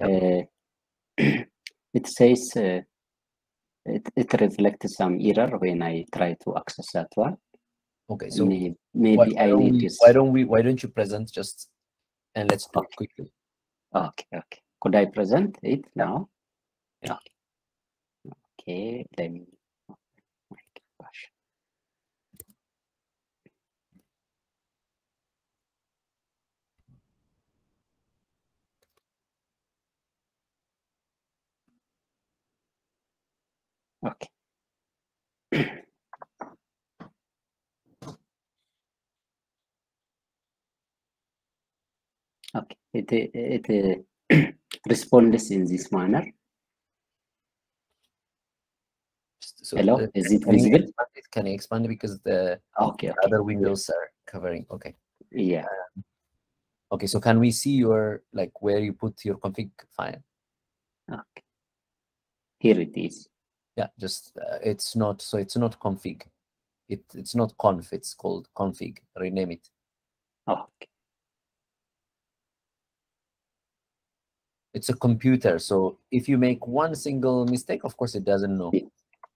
Uh, it says uh, it, it reflects some error when I try to access that one. Okay, so May- why, maybe why I need we, to. why don't we why don't you present just and let's talk Okay. quickly. Okay, okay. Could I present it now? Okay. Okay, let me. oh my gosh. Okay. Okay, it it uh, responds in this manner. So Hello, uh, is it can visible? expand it? Can you expand it because the Okay, okay. other windows are covering? Okay. Yeah. Okay, so can we see your like where you put your config file? Okay. Here it is. Yeah, just uh, it's not so it's not config. It it's not conf. It's called config. Rename it. Okay. It's a computer. So if you make one single mistake, of course it doesn't know.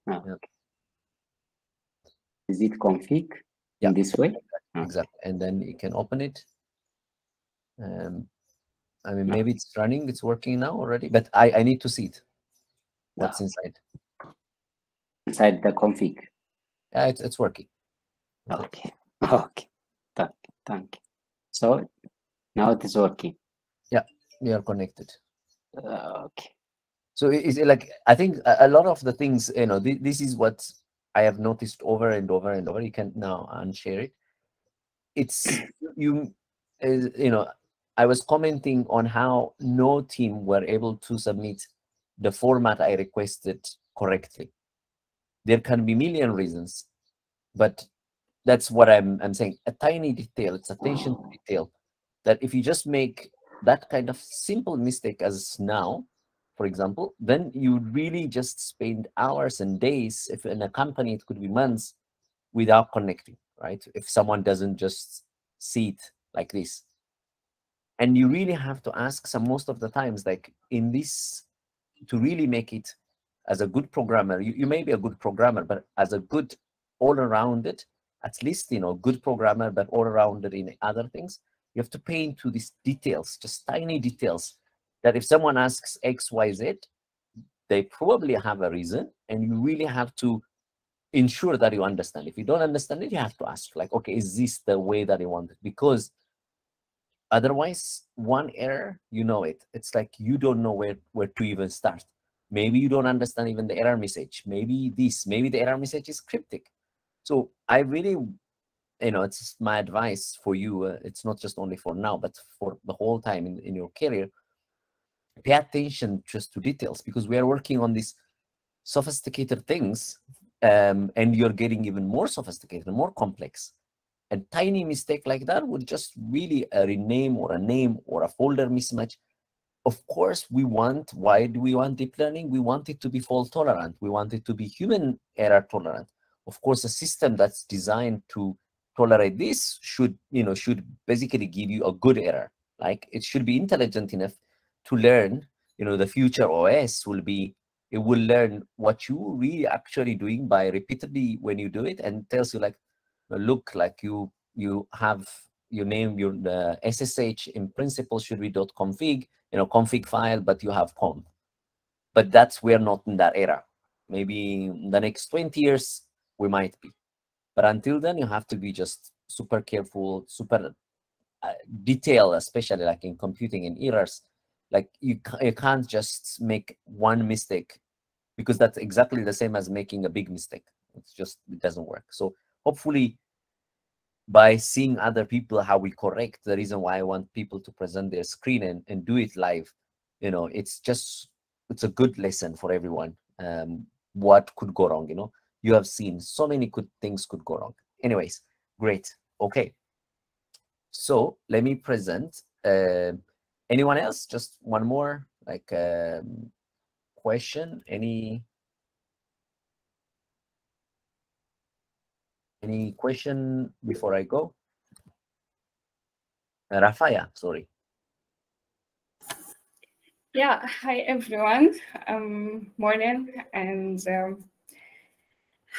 Yeah. Yeah. Is it config Yeah. in this way? Exactly. And then you can open it. Um, I mean, maybe it's running. It's working now already, but I I need to see it. What's inside? Inside the config. Yeah, it's it's working. Okay. Okay. Thank you. Thank you. So now it is working. Yeah, we are connected. Uh, okay. So i- is it like I think a, lot of the things you know thi- this is what I have noticed over and over and over. You can now unshare it. It's you is you know I was commenting on how no team were able to submit the format I requested correctly. There can be million reasons, but that's what I'm I'm saying. A tiny detail, it's attention to detail. That if you just make that kind of simple mistake as now, for example, then you really just spend hours and days. If in a company, it could be months without connecting, right? If someone doesn't just see it like this. And you really have to ask some most of the times, like in this, to really make it as a good programmer, you, you may be a good programmer, but as a good all around it, at least, you know, good programmer, but all around it in other things, you have to pay into these details, just tiny details that if someone asks X, Y, Z, they probably have a reason, and you really have to ensure that you understand. If you don't understand it, you have to ask, like, okay, is this the way that you want it? Because otherwise, one error, you know it. It's like you don't know where, where to even start. Maybe you don't understand even the error message. Maybe this, maybe the error message is cryptic. So I really, you know, it's my advice for you. Uh, it's not just only for now, but for the whole time in, in your career. Pay attention just to details because we are working on these sophisticated things um, and you're getting even more sophisticated and more complex. A tiny mistake like that would just really a rename or a name or a folder mismatch. Of course, we want, why do we want deep learning? We want it to be fault tolerant. We want it to be human error tolerant. Of course, a system that's designed to tolerate this should, you know, should basically give you a good error. Like it should be intelligent enough to learn, you know, the future OS will be it will learn what you really actually doing by repeatedly when you do it and tells you like look like you you have your name your the ssh in principle should be dot config you know config file but you have conf but that's we're not in that era. Maybe in the next 20 years we might be. But until then you have to be just super careful super uh, detail especially like in computing and errors like you, you can't just make one mistake because that's exactly the same as making a big mistake. It's just it doesn't work. So hopefully by seeing other people how we correct the reason why i want people to present their screen and, and do it live you know it's just it's a good lesson for everyone um what could go wrong you know? You have seen so many good things could go wrong. Anyways great. Okay. So let me present uh, anyone else just one more like um, question any any question before i go rafaya sorry Yeah, hi everyone. Um, morning and um,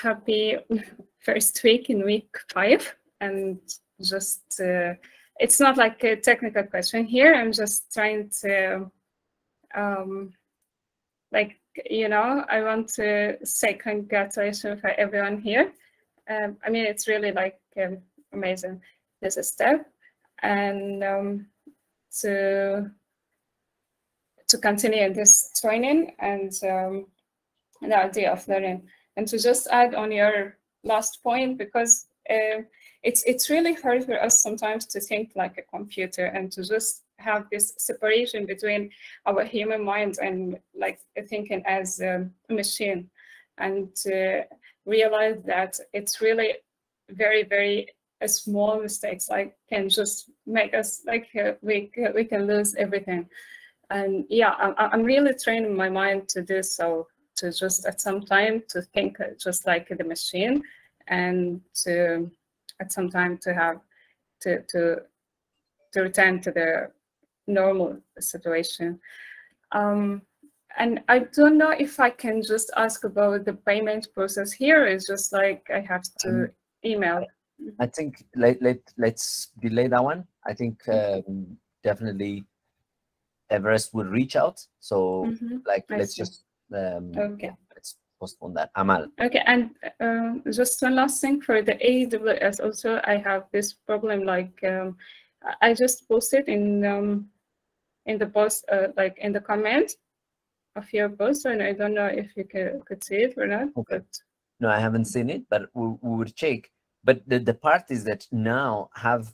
happy first week in week five. And just, uh, it's not like a technical question here. I'm just trying to, um, like, you know, I want to say congratulations for everyone here. Um, I mean, it's really like um, amazing. This is step. And um, to to continue this training and um, the idea of learning. And to just add on your last point, because uh, it's it's really hard for us sometimes to think like a computer and to just have this separation between our human mind and like thinking as a machine, and to realize that it's really very very a small mistakes like can just make us like uh, we we can lose everything. And yeah I, i'm really training my mind to do so to just at some time to think just like the machine and to at some time to have to to to return to the normal situation um, and I don't know if I can just ask about the payment process here. It's just like I have to Um, email. I think let let let's delay that one. I think um, definitely Everest will reach out. So Mhm, like I let's see. just um, Okay. Postpone that. Amal. Okay, and um, just one last thing for the AWS also, I have this problem like um, I just posted in um, in the post, uh, like in the comment of your post, and I don't know if you could, could see it or not. Okay. But No, I haven't seen it, but we, we will check. But the, the part is that now have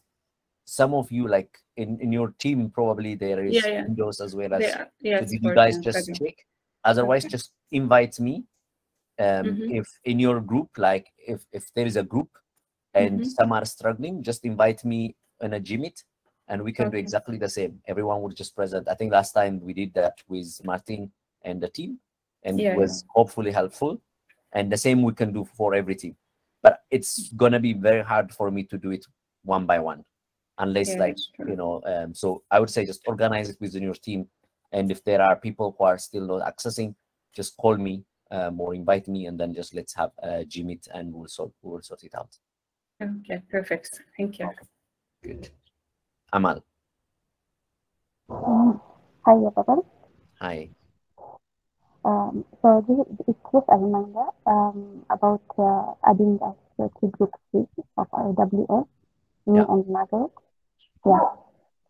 some of you like in, in your team probably there is Yeah, yeah. Windows as well as yeah, yeah, so did you guys just check? Otherwise, Okay. just invite me. Um, Mhm. If in your group, like if if there is a group and Mhm. some are struggling, just invite me in a Gmeet, and we can do exactly the same. Everyone will just present. I think last time we did that with Martin and the team, and Yeah, it was hopefully helpful. And the same we can do for every team. But it's gonna be very hard for me to do it one by one, unless Yeah, like you know. Um, so I would say just organize it within your team, and if there are people who are still not accessing, just call me um, or invite me, and then just let's have a G meet, and we'll sort we'll sort it out. Okay, perfect. Thank you. Good. Amal, Um, Hi, everyone. hi. Um, so this is it's just a reminder um, about uh, adding us to group three of AWS, me Yeah. and Margaret. Yeah,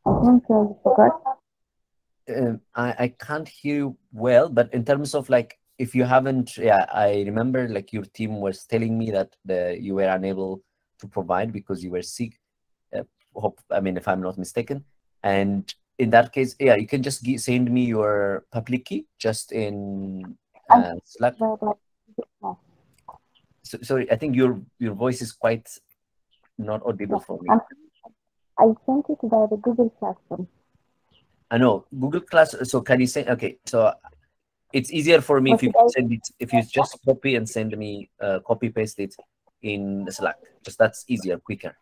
I think uh, you forgot. um, I, I can't hear you well, but in terms of like if you haven't, yeah, I remember like your team was telling me that the you were unable to provide because you were sick. Uh, hope I mean if I'm not mistaken, and in that case, yeah, you can just send me your public key just in uh, Slack. The, the, yeah, So, sorry, I think your your voice is quite not audible for me. I'm, sent it the, the Google Classroom. I know Google Class. So can you say okay? So it's easier for me if you send it. If you just copy and send me, uh, copy paste it in Slack. Just that's easier, quicker.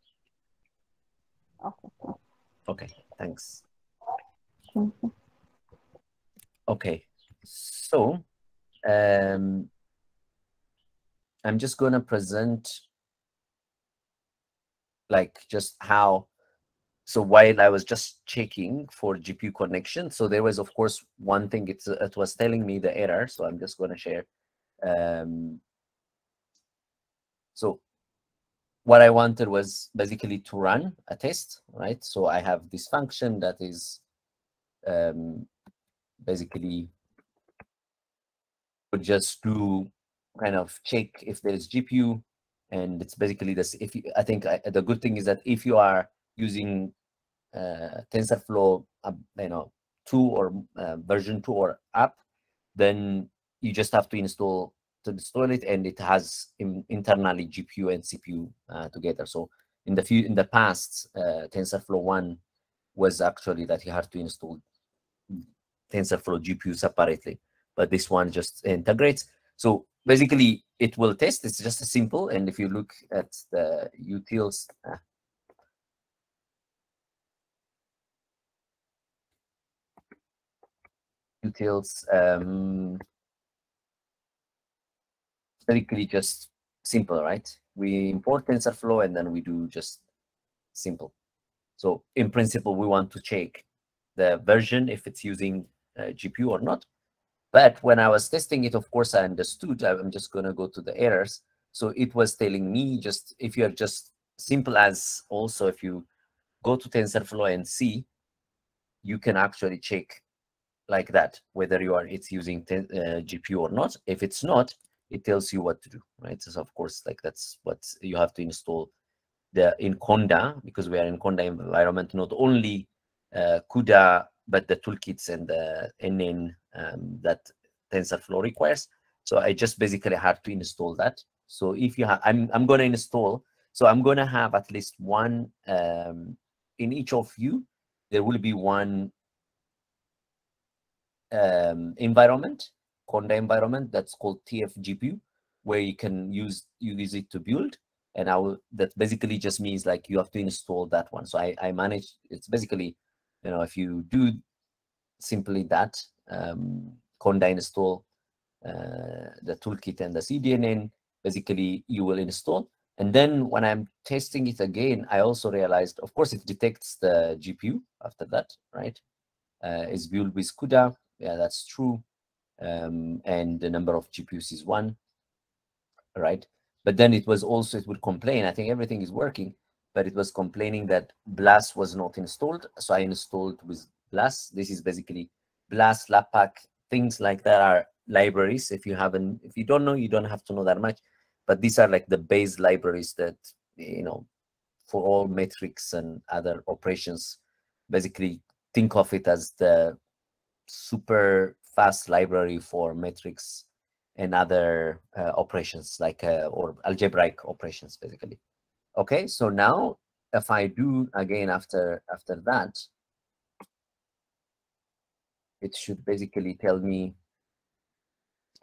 Okay, thanks. Okay, so um, I'm just gonna present like just how. So while I was just checking for GPU connection, so there was of course one thing it was telling me the error. So I'm just gonna share. Um, so what I wanted was basically to run a test, right? So I have this function that is um, basically would just do kind of check if there is GPU, and it's basically this. If you, I think I, the good thing is that if you are using TensorFlow, uh, you know, two or uh, version two or up, then you just have to install to install it, and it has in, internally GPU and CPU uh, together. So in the few in the past, uh, TensorFlow one was actually that you had to install TensorFlow GPU separately, but this one just integrates. So basically, it will test. It's just a simple, and if you look at the utils. Uh, utils um, basically just simple, right? We import TensorFlow and then we do just simple. So in principle, we want to check the version if it's using uh, GPU or not. But when I was testing it, of course, I understood. I'm just going to go to the errors. So it was telling me just if you're just simple as also if you go to TensorFlow and see, you can actually check like that whether you are it's using uh, GPU or not. If it's not, it tells you what to do, right? So of course, like that's what you have to install the in Conda because we are in Conda environment, not only uh, CUDA but the toolkits and the NN um, that TensorFlow requires. So I just basically had to install that. So if you have, I'm I'm going to install. So I'm going to have at least one um, in each of you. There will be one um, environment, Conda environment that's called TF where you can use you use it to build. And I will that basically just means like you have to install that one. So I I manage. It's basically you know if you do simply that um, Conda install uh, the toolkit and the cuDNN, basically you will install. And then when I'm testing it again, I also realized, of course, it detects the GPU after that, right? Uh, it's built with CUDA. Yeah, that's true. Um, and the number of GPUs is one, right? But then it was also, it would complain, I think everything is working, but it was complaining that BLAS was not installed. So I installed with BLAS. This is basically BLAS, LAPACK, things like that are libraries. If you haven't, if you don't know, you don't have to know that much. But these are like the base libraries that, you know, for all metrics and other operations, basically think of it as the super fast library for metrics and other uh, operations like uh, or algebraic operations basically okay so now if i do again after after that it should basically tell me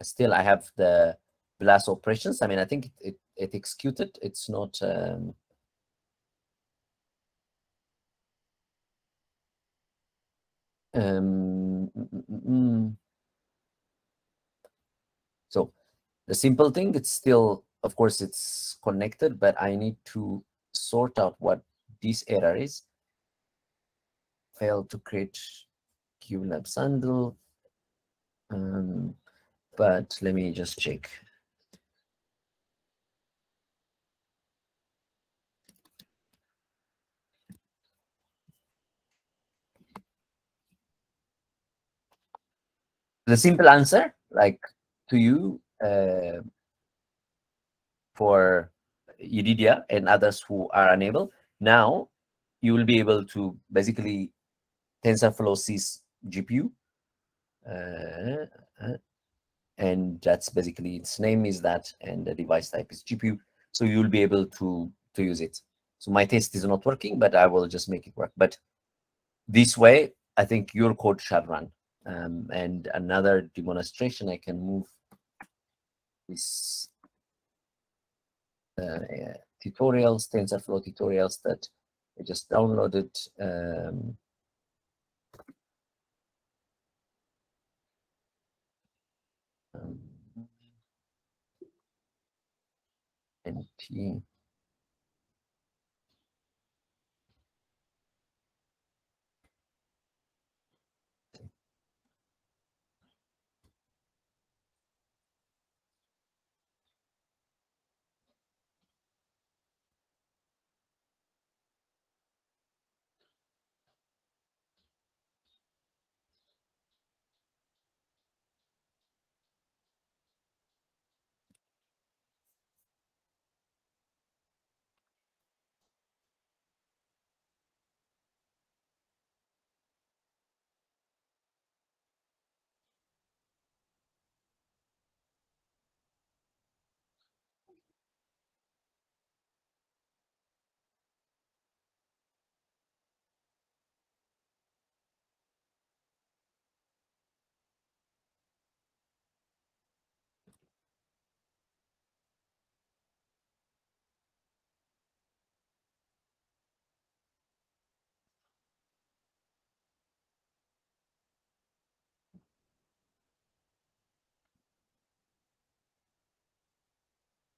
still I have the BLAS operations. I mean, I think it, it, it executed. It's not. Um, um, mm, mm, mm. so the simple thing, it's still, of course, it's connected, but I need to sort out what this error is. Fail to create cuBLAS handle. Um, but let me just check. The simple answer, like to you, uh, for Yedidia and others who are unable, now you will be able to basically TensorFlow sees GPU. Uh, uh, and that's basically its name is that and the device type is GPU. So you'll be able to, to use it. So my test is not working, but I will just make it work. But this way, I think your code shall run. Um, and another demonstration, I can move this uh, tutorials, TensorFlow tutorials that I just downloaded. Um, NT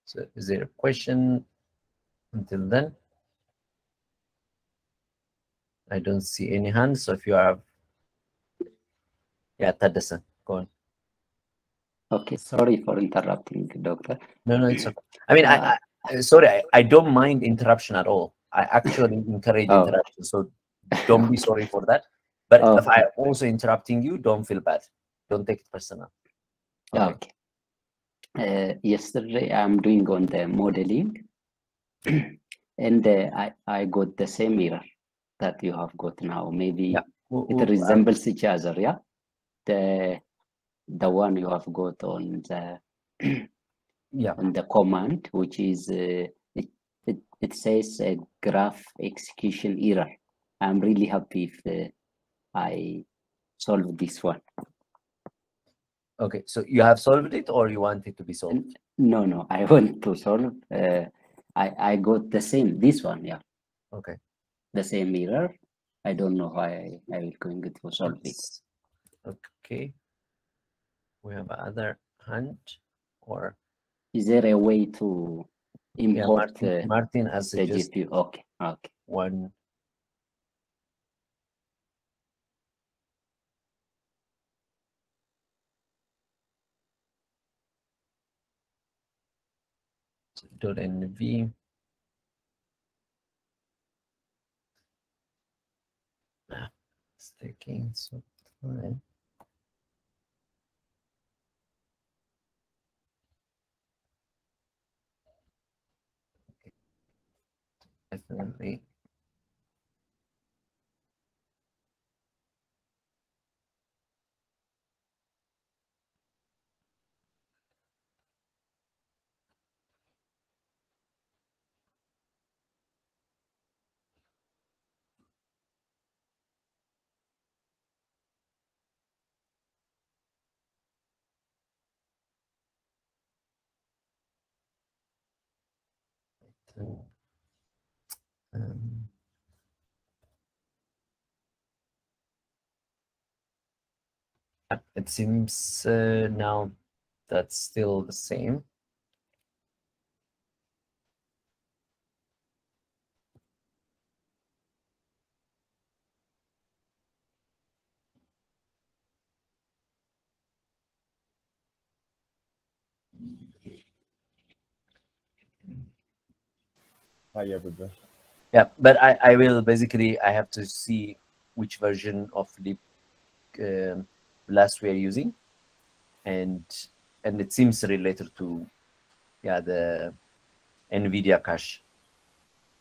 So is there a question until then? I don't see any hands. So if you have, yeah, Tadassa, go on. Okay, sorry for interrupting, Doctor. No, no, it's okay. I mean, I, uh, I uh, sorry, I, I don't mind interruption at all. I actually encourage Oh. interruption. So don't be sorry for that. But Oh. if I also interrupting you, don't feel bad. Don't take it personal. Okay. Okay. Uh, yesterday I'm doing on the modeling and uh, I, I got the same error that you have got now. Maybe Yeah. It uh, resembles each other, yeah? The the one you have got on the yeah. on the command, which is uh, it, it it says a graph execution error. I'm really happy if uh, I solve this one. Okay. So you have solved it or you want it to be solved? No, no, I want to solve. Uh, I I got the same this one, yeah, Okay. the same error. I don't know why I, I will going to solve it. Okay. We have other hand or Is there a way to yeah, import Martin, uh, Martin has the GPU? Okay, okay. one dot nv some time Okay. definitely um, it seems uh, now that's still the same. Yeah, but I, I will basically I have to see which version of Leap um, BLAS we are using, and and it seems related to yeah the NVIDIA cache.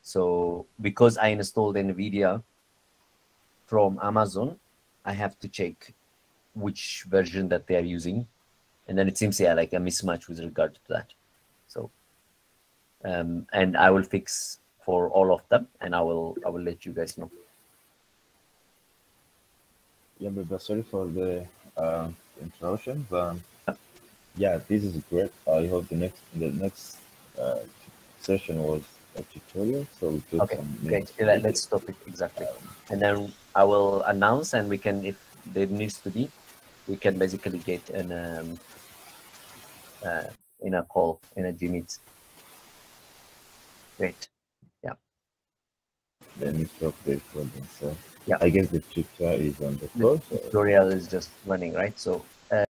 So because I installed NVIDIA from Amazon, I have to check which version that they are using, and then it seems yeah like a mismatch with regard to that. So um, and I will fix for all of them, and I will I will let you guys know. Yeah, but sorry for the uh, interruption. But yeah, this is great. I hope the next the next uh, session was a tutorial, so Okay, minutes let- let's stop it exactly, and then I will announce, and we can, if there needs to be, we can basically get an um, uh, in a call in a G meet. Great. Yeah. Let me stop the recording. So Yeah. I guess the tutor is on the The call. So tutorial is just running, right? So